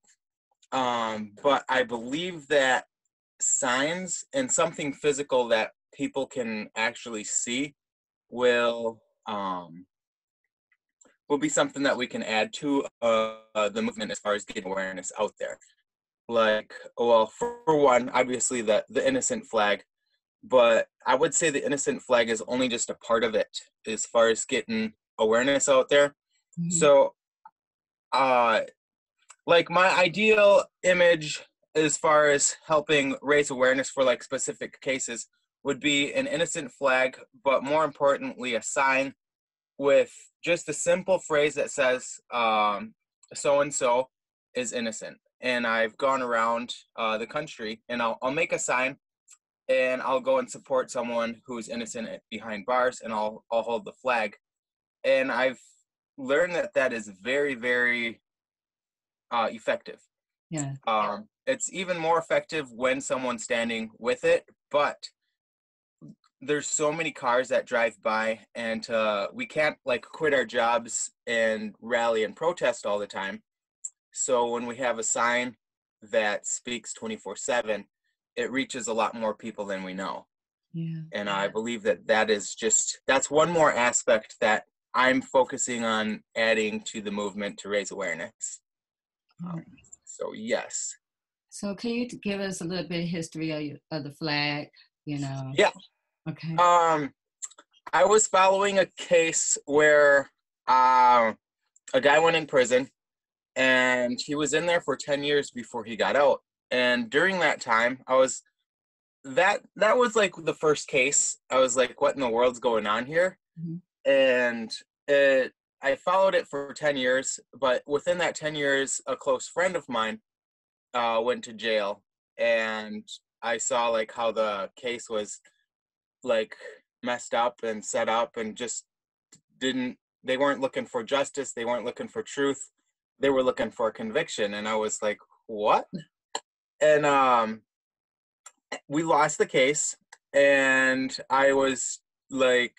Um, but I believe that signs and something physical that people can actually see will um, will be something that we can add to uh, the movement as far as getting awareness out there. Like, well, for, for one, obviously the the innocent flag, but I would say the innocent flag is only just a part of it as far as getting awareness out there. Mm-hmm. So, uh, like my ideal image as far as helping raise awareness for like specific cases would be an innocent flag, but more importantly, a sign with just a simple phrase that says so and so is innocent. And I've gone around uh, the country and I'll, I'll make a sign and I'll go and support someone who's innocent behind bars and I'll, I'll hold the flag. And I've learned that that is very, very uh, effective. Yeah. Um, it's even more effective when someone's standing with it, but there's so many cars that drive by and uh, we can't like quit our jobs and rally and protest all the time. So when we have a sign that speaks 24 seven, it reaches a lot more people than we know. Yeah. And I believe that that is just, that's one more aspect that I'm focusing on adding to the movement to raise awareness. Um, so yes. So can you give us a little bit of history of, your, of the flag? You know. Yeah. Okay. Um, I was following a case where um, a guy went in prison, and he was in there for ten years before he got out. And during that time, I was that that was like the first case. I was like, "What in the world's going on here?" Mm-hmm. And it I followed it for 10 years, but within that 10 years, a close friend of mine uh, went to jail. And I saw like how the case was like messed up and set up and just didn't, they weren't looking for justice. They weren't looking for truth. They were looking for conviction. And I was like, what? And um, we lost the case. And I was like,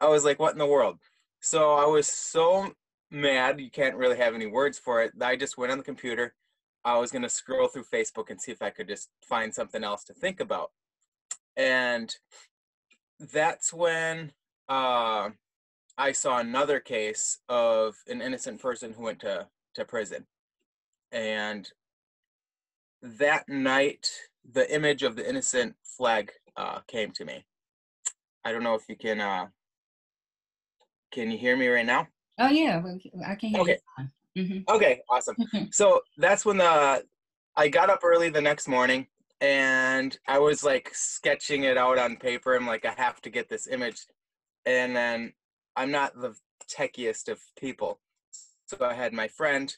I was like, what in the world? So I was so mad, you can't really have any words for it. I just went on the computer. I was going to scroll through Facebook and see if I could just find something else to think about. And that's when uh, I saw another case of an innocent person who went to, to prison. And that night, the image of the innocent flag uh, came to me. I don't know if you can uh, can you hear me right now? Oh yeah, I can hear okay. you. Mm-hmm. Okay, awesome. (laughs) so that's when the I got up early the next morning and I was like sketching it out on paper. I'm like, I have to get this image. And then I'm not the techiest of people. So I had my friend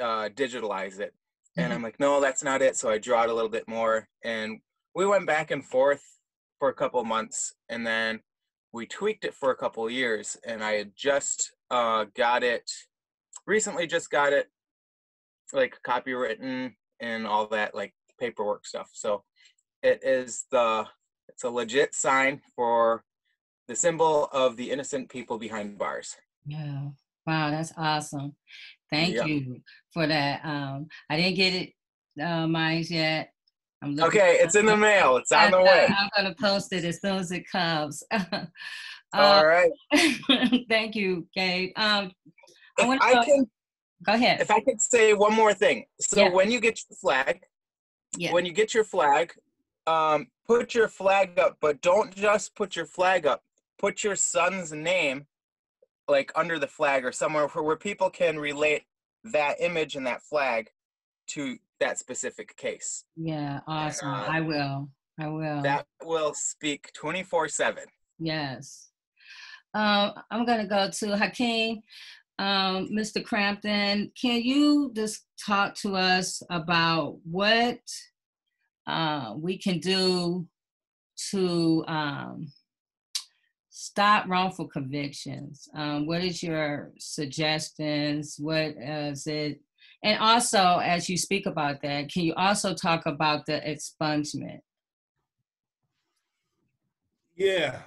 uh, digitalize it. And Mm-hmm. I'm like, no, that's not it. So I draw it a little bit more. And we went back and forth for a couple months. And then we tweaked it for a couple years and i had just uh, got it recently just got it like copywritten and all that like paperwork stuff. So it is the it's a legit sign for the symbol of the innocent people behind bars. Yeah. Wow that's awesome. Thank Yeah. you for that um i didn't get it uh mine yet okay it's in the (laughs) mail it's on the I'm, way I'm gonna post it as soon as it comes. (laughs) all right (laughs) Thank you, Gabe. Um, I i can go ahead. if i could say one more thing so Yeah. when you get your flag Yeah. when you get your flag um, put your flag up, but don't just put your flag up. Put your son's name like under the flag or somewhere where, where people can relate that image and that flag to that specific case. Yeah, awesome. Uh, I will. I will. That will speak 24 7. Yes. Um, I'm going to go to Hakim. Um, Mr. Crampton, can you just talk to us about what uh, we can do to um, stop wrongful convictions? Um, what is your suggestions? What is it? And also, as you speak about that, can you also talk about the expungement? Yeah.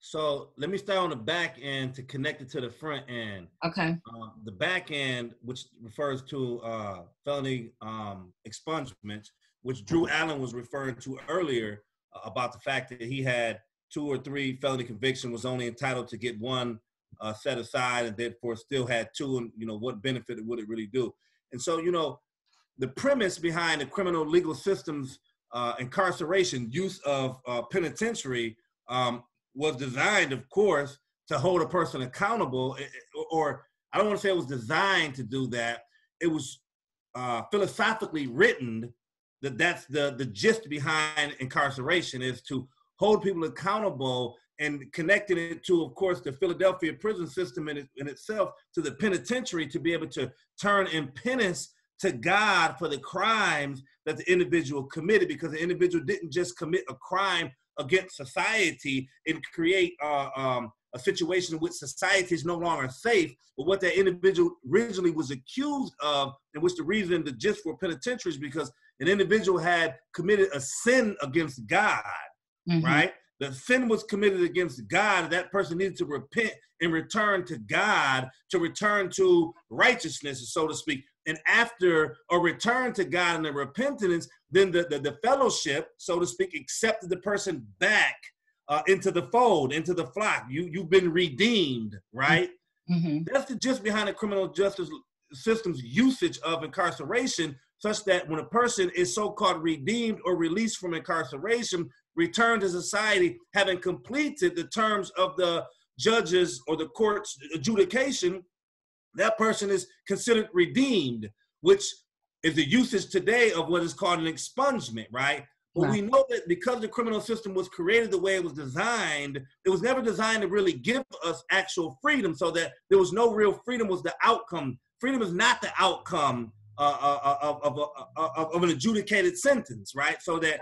So let me start on the back end to connect it to the front end. Okay. Uh, the back end, which refers to uh, felony um, expungement, which Drew Allen was referring to earlier uh, about the fact that he had two or three felony convictions, was only entitled to get one uh, set aside, and therefore still had two. And you know what benefit would it really do? And so you know, the premise behind the criminal legal system's uh, incarceration, use of uh, penitentiary, um, was designed, of course, to hold a person accountable. eh, eh, Or I don't want to say it was designed to do that. It was uh, philosophically written that that's the the gist behind incarceration is to hold people accountable and connecting it to, of course, the Philadelphia prison system in, it, in itself to the penitentiary to be able to turn in penance to God for the crimes that the individual committed because the individual didn't just commit a crime against society and create uh, um, a situation in which society is no longer safe, but what that individual originally was accused of, and which the reason the gist for penitentiary is because an individual had committed a sin against God, Mhm. right? The sin was committed against God, that person needed to repent and return to God to return to righteousness, so to speak. And after a return to God and a repentance, then the, the, the fellowship, so to speak, accepted the person back uh, into the fold, into the flock. You, you've been redeemed, right? Mhm. That's the gist behind the criminal justice system's usage of incarceration, such that when a person is so-called redeemed or released from incarceration, return to society, having completed the terms of the judge's or the court's adjudication, that person is considered redeemed, which is the usage today of what is called an expungement, right? But we know that because the criminal system was created the way it was designed, it was never designed to really give us actual freedom, so that there was no real freedom was the outcome. Freedom is not the outcome uh, uh, of, of, of, of, of an adjudicated sentence, right? So that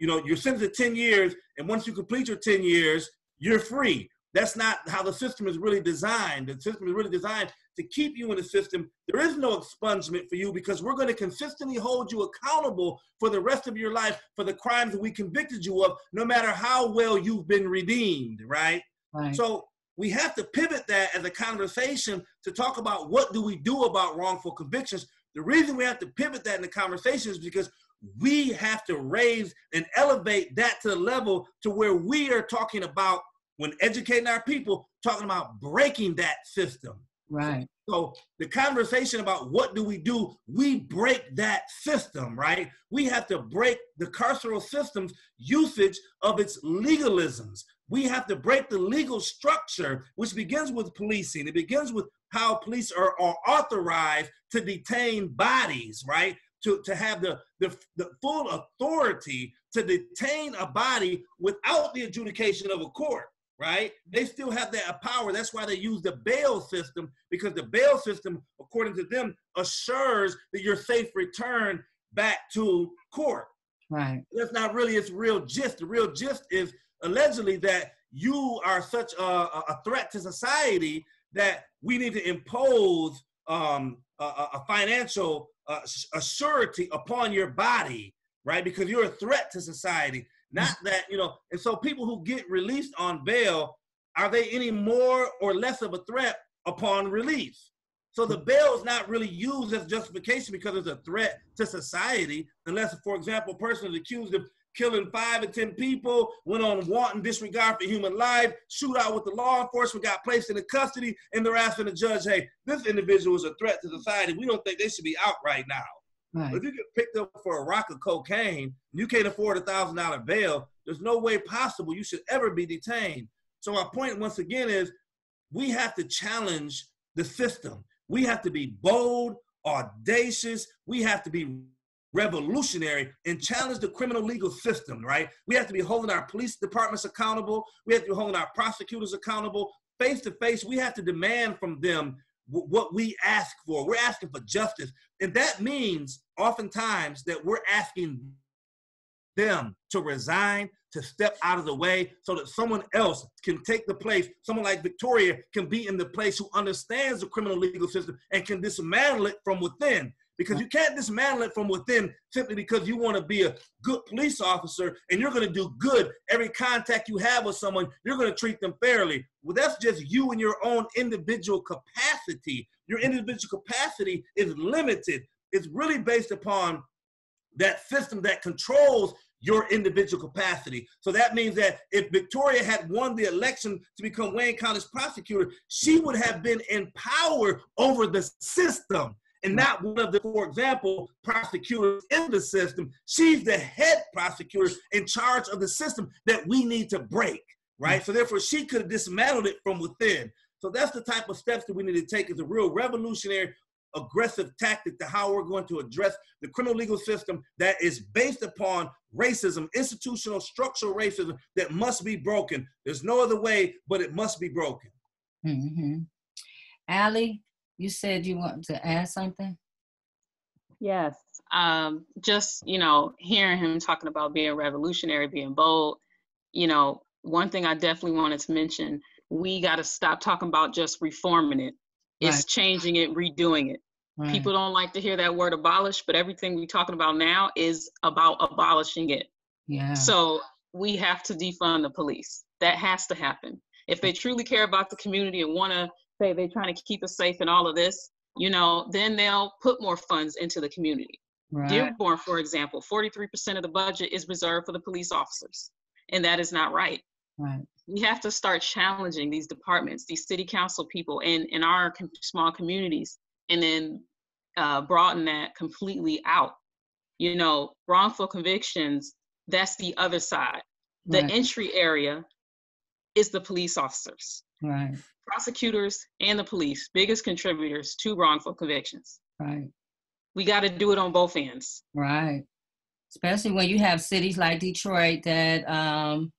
you know you're sentenced to 10 years, and once you complete your 10 years, you're free. That's not how the system is really designed. The system is really designed to keep you in the system. There is no expungement for you because we're going to consistently hold you accountable for the rest of your life for the crimes that we convicted you of, no matter how well you've been redeemed, right? Right. So we have to pivot that as a conversation to talk about what do we do about wrongful convictions. The reason we have to pivot that in the conversation is because we have to raise and elevate that to the level to where we are talking about when educating our people, talking about breaking that system. Right. So the conversation about what do we do, we break that system, right? We have to break the carceral system's usage of its legalisms. We have to break the legal structure, which begins with policing. It begins with how police are, are authorized to detain bodies, right? To, to have the, the, the full authority to detain a body without the adjudication of a court right? They still have that power. That's why they use the bail system because the bail system, according to them, assures that your safe return back to court. Right. That's not really its real gist. The real gist is allegedly that you are such a, a threat to society that we need to impose um, a a financial uh, a surety upon your body, right? Because you're a threat to society. Not (laughs) that, you know, and so people who get released on bail, are they any more or less of a threat upon release? So the bail is not really used as justification because it's a threat to society, unless, for example, a person is accused of killing five or ten people, went on wanton disregard for human life, shootout with the law enforcement, got placed into custody, and they're asking the judge, hey, this individual is a threat to society. We don't think they should be out right now. Right. If you get picked up for a rock of cocaine, you can't afford a thousand dollar bail. There's no way possible you should ever be detained. So my point once again is, we have to challenge the system. We have to be bold, audacious. We have to be revolutionary and challenge the criminal legal system, right? We have to be holding our police departments accountable. We have to be holding our prosecutors accountable. Face to face, we have to demand from them what we ask for. We're asking for justice. And that means oftentimes that we're asking them to resign, to step out of the way so that someone else can take the place. Someone like Victoria can be in the place who understands the criminal legal system and can dismantle it from within because you can't dismantle it from within simply because you want to be a good police officer and you're going to do good. Every contact you have with someone you're going to treat them fairly. Well that's just you and your own individual capacity. Your individual capacity is limited. It's really based upon that system that controls your individual capacity. So that means that if Victoria had won the election to become Wayne County's prosecutor, she would have been in power over the system and not one of the, for example, prosecutors in the system. She's the head prosecutor in charge of the system that we need to break, right? So therefore, she could have dismantled it from within. So that's the type of steps that we need to take as a real revolutionary, aggressive tactic to how we're going to address the criminal legal system that is based upon racism, institutional, structural racism that must be broken. There's no other way, but it must be broken. Mm-hmm. Ally, you said you want to add something? Yes. Um, just, you know, hearing him talking about being revolutionary, being bold, you know, one thing I definitely wanted to mention, we got to stop talking about just reforming it. It's right. changing it, redoing it. Right. People don't like to hear that word abolish, but everything we're talking about now is about abolishing it. Yeah. So we have to defund the police. That has to happen. If they truly care about the community and want to say they're trying to keep us safe and all of this, you know, then they'll put more funds into the community. Right. Dearborn, for example, 43% of the budget is reserved for the police officers, and that is not right. Right. We have to start challenging these departments, these city council people, and in our com- small communities, and then uh, broaden that completely out. You know, wrongful convictions, that's the other side. The right. entry area is the police officers. Right prosecutors and the police biggest contributors to wrongful convictions. Right. We got to do it on both ends. Right. Especially when you have cities like Detroit that um,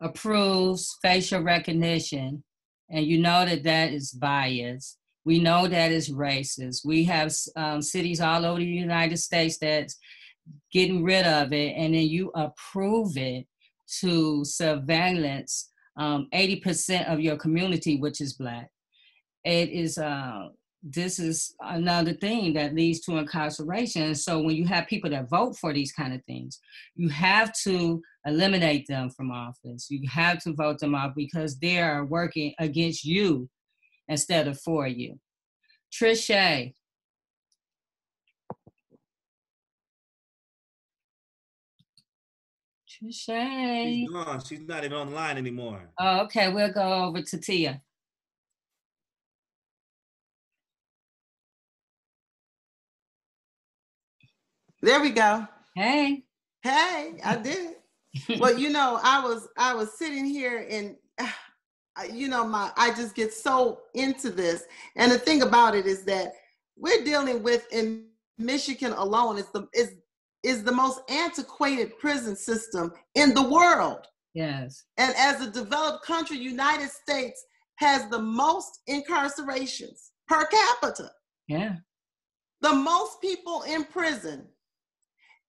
approves facial recognition, and you know that that is biased. We know that is racist. We have um, cities all over the United States that's getting rid of it, and then you approve it to surveillance um, 80% of your community, which is Black. It is, uh, this is another thing that leads to incarceration. So when you have people that vote for these kind of things, you have to eliminate them from office. You have to vote them out because they are working against you instead of for you. Trische, Touche. She's gone. She's not even on the line anymore. Oh, okay. We'll go over to Tia. There we go. Hey. Hey, I did. well, you know, I was I was sitting here and (sighs) you know my I just get so into this. And the thing about it is that we're dealing with in Michigan alone is the is is the most antiquated prison system in the world. Yes. And as a developed country, United States has the most incarcerations per capita. Yeah. The most people in prison.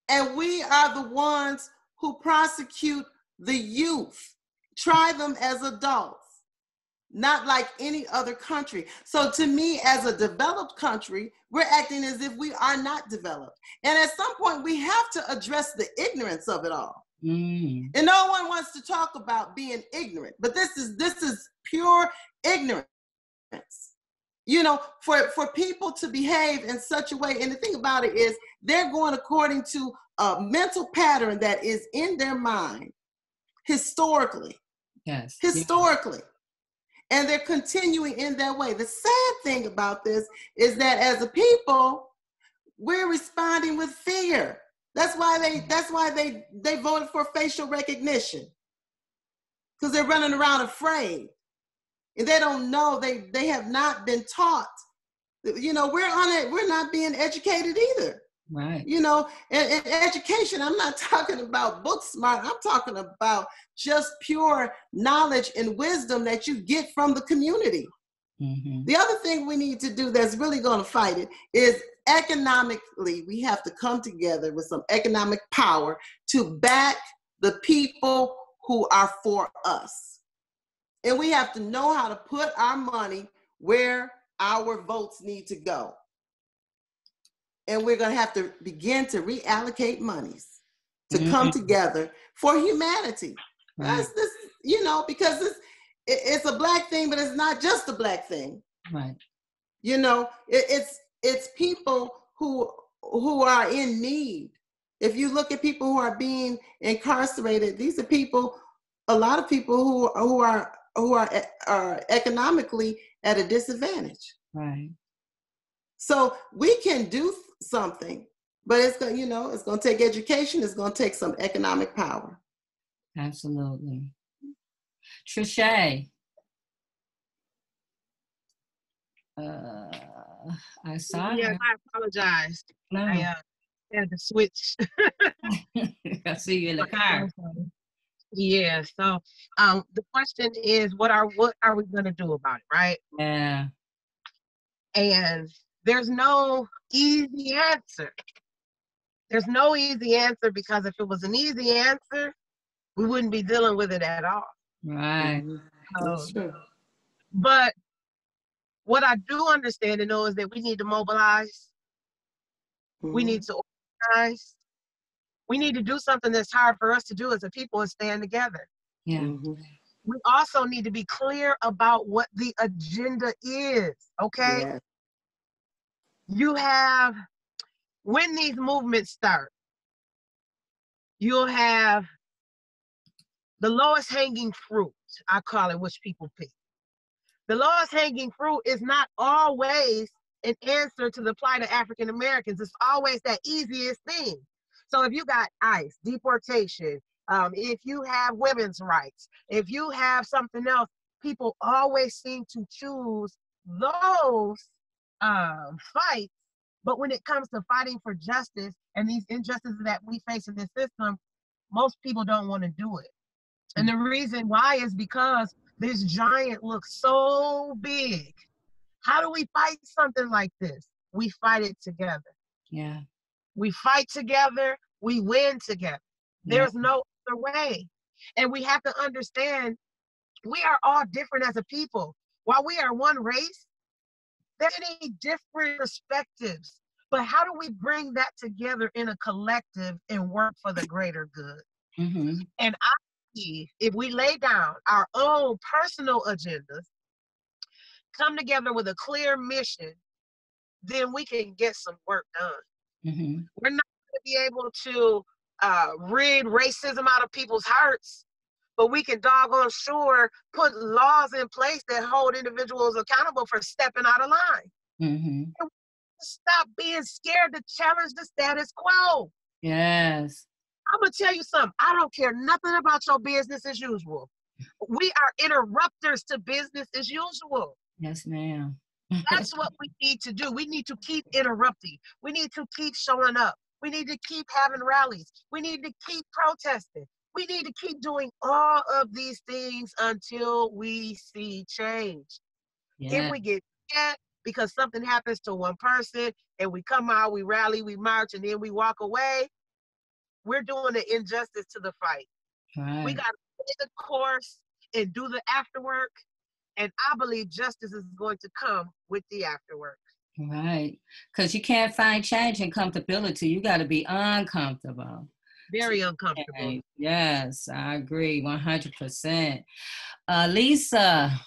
And we are the ones who prosecute the youth, try them as adults, not like any other country. So, to me, as a developed country, we're acting as if we are not developed. And at some point, we have to address the ignorance of it all. Mm. And no one wants to talk about being ignorant, but this is this is pure ignorance. You know, for for people to behave in such a way, and the thing about it is, they're going according to a mental pattern that is in their mind historically. Yes. Historically. Yeah and they're continuing in that way. The sad thing about this is that as a people, we're responding with fear. That's why they that's why they they voted for facial recognition. Because they're running around afraid. And they don't know they they have not been taught. You know, we're on it, we're not being educated either. Right. You know, and, and education, I'm not (laughs) talking about book smart. I'm talking about just pure knowledge and wisdom that you get from the community. Mm-hmm. The other thing we need to do that's really going to fight it is economically, we have to come together with some economic power to back the people who are for us. And we have to know how to put our money where our votes need to go. And we're going to have to begin to reallocate monies to mm-hmm. come together for humanity. Right. That's this, you know, because it's it, it's a black thing, but it's not just a black thing. Right. You know, it, it's it's people who who are in need. If you look at people who are being incarcerated, these are people, a lot of people who who are who are are economically at a disadvantage. Right. So we can do something, but it's going, you know, it's going to take education. It's going to take some economic power. Absolutely. Trische. Uh, I saw. Yes, her. I apologize. No. I uh, had to switch. (laughs) I see you in the (laughs) car. Yeah. So, um, the question is, what are what are we going to do about it, right? Yeah. And there's no easy answer. There's no easy answer because if it was an easy answer, we wouldn't be dealing with it at all. Right. Um, but what I do understand and know is that we need to mobilize. Mm-hmm. We need to organize. We need to do something that's hard for us to do as a people and stand together. Yeah. Mm-hmm. We also need to be clear about what the agenda is, okay? Yeah. You have, when these movements start, you'll have the lowest hanging fruit, I call it, which people pick. The lowest hanging fruit is not always an answer to the plight of African Americans. It's always that easiest thing. So if you got ICE, deportation, um, if you have women's rights, if you have something else, people always seem to choose those um, fights. But when it comes to fighting for justice and these injustices that we face in this system, most people don't want to do it. And the reason why is because this giant looks so big. How do we fight something like this? We fight it together. Yeah. We fight together, we win together. Yeah. There's no other way. And we have to understand we are all different as a people. While we are one race, many different perspectives. But how do we bring that together in a collective and work for the greater good? Mm-hmm. And I if we lay down our own personal agendas, come together with a clear mission, then we can get some work done. Mm-hmm. We're not going to be able to uh, rid racism out of people's hearts, but we can doggone sure put laws in place that hold individuals accountable for stepping out of line. Mm-hmm. Stop being scared to challenge the status quo. Yes. I'm gonna tell you something. I don't care nothing about your business as usual. We are interrupters to business as usual. Yes, ma'am. That's what (laughs) we need to do. We need to keep interrupting. We need to keep showing up. We need to keep having rallies. We need to keep protesting. We need to keep doing all of these things until we see change. Yeah. If we get mad because something happens to one person and we come out, we rally, we march, and then we walk away, we're doing an injustice to the fight. Right. We got to play the course and do the afterwork. And I believe justice is going to come with the afterwork. Right. Because you can't find change in comfortability. You got to be uncomfortable. Very uncomfortable. Yes, I agree 100%. Uh, Lisa.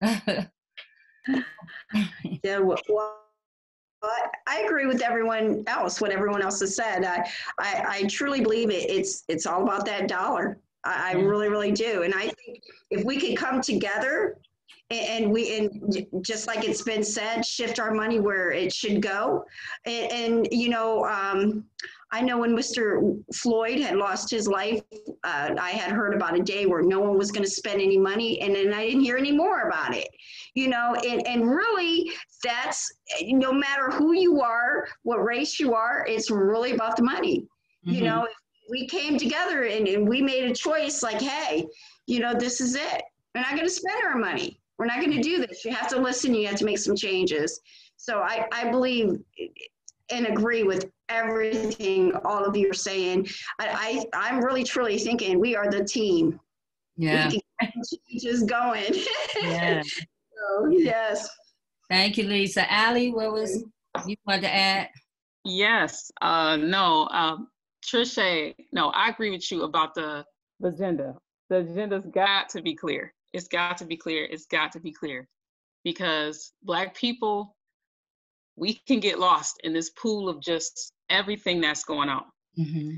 (laughs) yeah, well, I agree with everyone else, what everyone else has said. I, I, I truly believe it, it's, it's all about that dollar. I, I really, really do. And I think if we could come together and we and just like it's been said shift our money where it should go and, and you know um, i know when mr floyd had lost his life uh, i had heard about a day where no one was going to spend any money and then i didn't hear any more about it you know and, and really that's no matter who you are what race you are it's really about the money mm-hmm. you know we came together and, and we made a choice like hey you know this is it we're not going to spend our money we're not going to do this. You have to listen. You have to make some changes. So I, I believe and agree with everything all of you are saying. I, I I'm really truly thinking we are the team. Yeah. Just going. (laughs) Yeah. so, yes. Thank you, Lisa. Ally, what was you wanted to add? Yes. Uh, no. Um, Trische, no, I agree with you about the, the agenda. The agenda's got to be clear. It's got to be clear. It's got to be clear because Black people, we can get lost in this pool of just everything that's going on. Mm-hmm.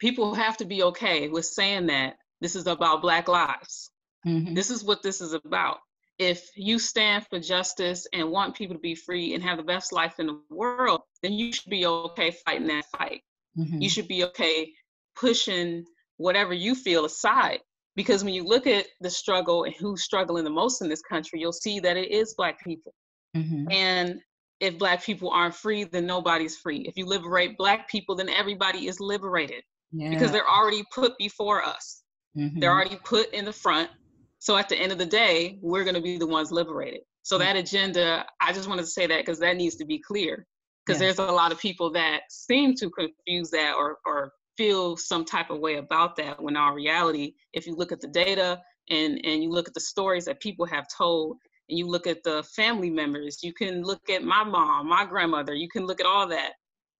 People have to be okay with saying that this is about Black lives. Mm-hmm. This is what this is about. If you stand for justice and want people to be free and have the best life in the world, then you should be okay fighting that fight. Mm-hmm. You should be okay pushing whatever you feel aside because when you look at the struggle and who's struggling the most in this country you'll see that it is black people mm-hmm. and if black people aren't free then nobody's free if you liberate black people then everybody is liberated yeah. because they're already put before us mm-hmm. they're already put in the front so at the end of the day we're going to be the ones liberated so mm-hmm. that agenda i just wanted to say that because that needs to be clear because there's a lot of people that seem to confuse that or, or feel some type of way about that when our reality if you look at the data and and you look at the stories that people have told and you look at the family members you can look at my mom my grandmother you can look at all that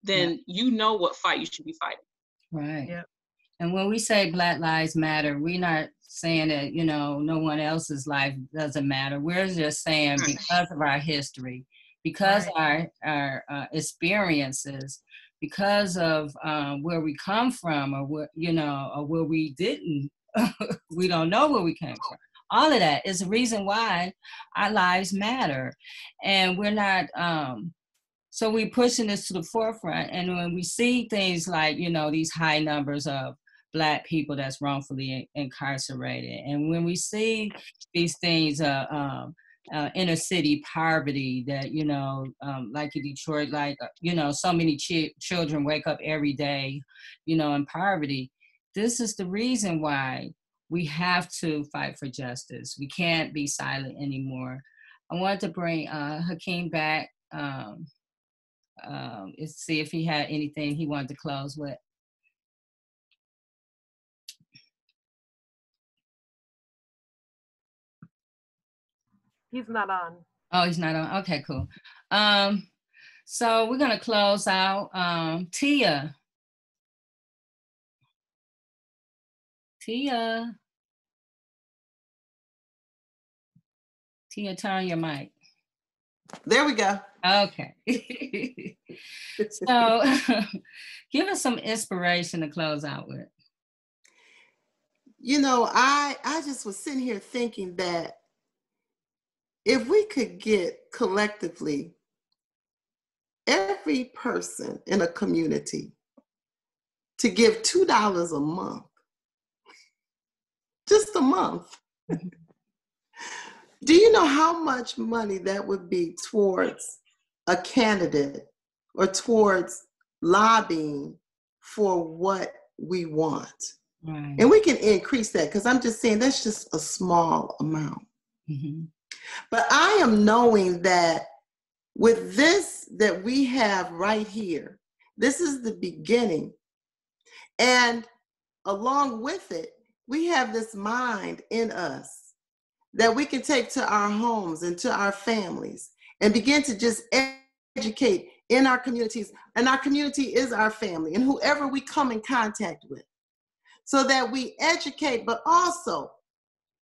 then yeah. you know what fight you should be fighting right yeah and when we say black lives matter we're not saying that you know no one else's life doesn't matter we're just saying because of our history because right. our our uh, experiences because of um, where we come from or where, you know, or where we didn't, (laughs) we don't know where we came from. All of that is the reason why our lives matter. And we're not, um, so we're pushing this to the forefront. And when we see things like, you know, these high numbers of black people that's wrongfully incarcerated, and when we see these things, uh, um, uh, inner city poverty that you know um, like in detroit like uh, you know so many ch- children wake up every day you know in poverty this is the reason why we have to fight for justice we can't be silent anymore i wanted to bring uh, Hakim back um, um, see if he had anything he wanted to close with He's not on. Oh, he's not on. Okay, cool. Um, so we're gonna close out. Um, Tia. Tia. Tia, turn your mic. There we go. Okay. (laughs) so (laughs) give us some inspiration to close out with. You know, I I just was sitting here thinking that if we could get collectively every person in a community to give $2 a month, just a month, do you know how much money that would be towards a candidate or towards lobbying for what we want? Right. And we can increase that because I'm just saying that's just a small amount. Mm-hmm. But I am knowing that with this that we have right here, this is the beginning. And along with it, we have this mind in us that we can take to our homes and to our families and begin to just educate in our communities. And our community is our family and whoever we come in contact with. So that we educate, but also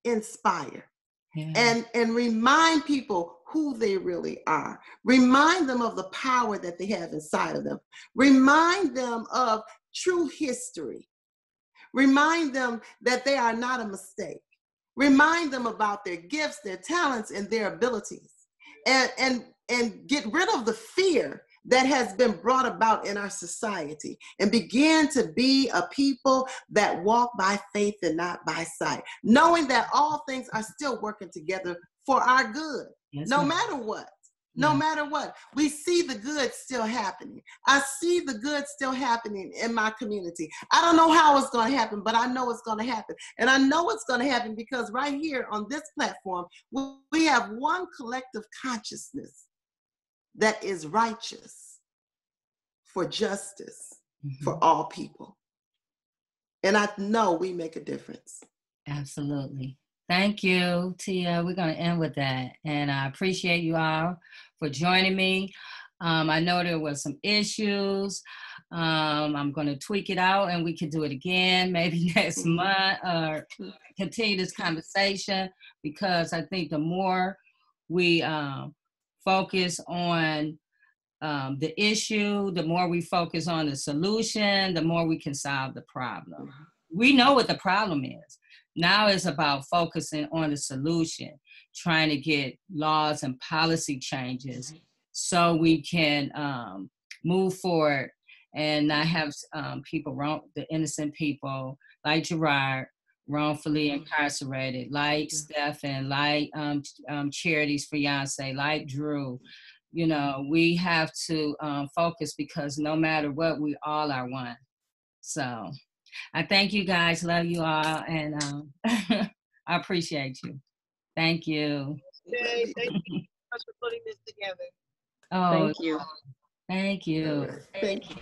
inspire yeah. and and remind people who they really are remind them of the power that they have inside of them remind them of true history remind them that they are not a mistake Remind them about their gifts, their talents, and their abilities. And, and, and get rid of the fear that has been brought about in our society and begin to be a people that walk by faith and not by sight, knowing that all things are still working together for our good, Yes, no matter what. No matter what, we see the good still happening. I see the good still happening in my community. I don't know how it's going to happen, but I know it's going to happen. And I know it's going to happen because right here on this platform, we we have one collective consciousness that is righteous for justice mm-hmm. for all people. And I know we make a difference. Absolutely. Thank you, Tia. We're going to end with that. And I appreciate you all for joining me. Um, I know there were some issues. Um, I'm going to tweak it out and we could do it again (laughs) maybe next month or continue this conversation because I think the more we um, focus on um, the issue, the more we focus on the solution, the more we can solve the problem. We know what the problem is. Now it's about focusing on the solution, trying to get laws and policy changes so we can um, move forward and not have um, people wrong, the innocent people like Gerard wrongfully incarcerated, like Stephen, like um, um, Charity's fiance, like Drew. You know, we have to um, focus because no matter what, we all are one. So I thank you guys, love you all, and um, (laughs) I appreciate you. Thank you. Okay, thank you so for putting this together. Oh, Thank you. Thank you. Thank you.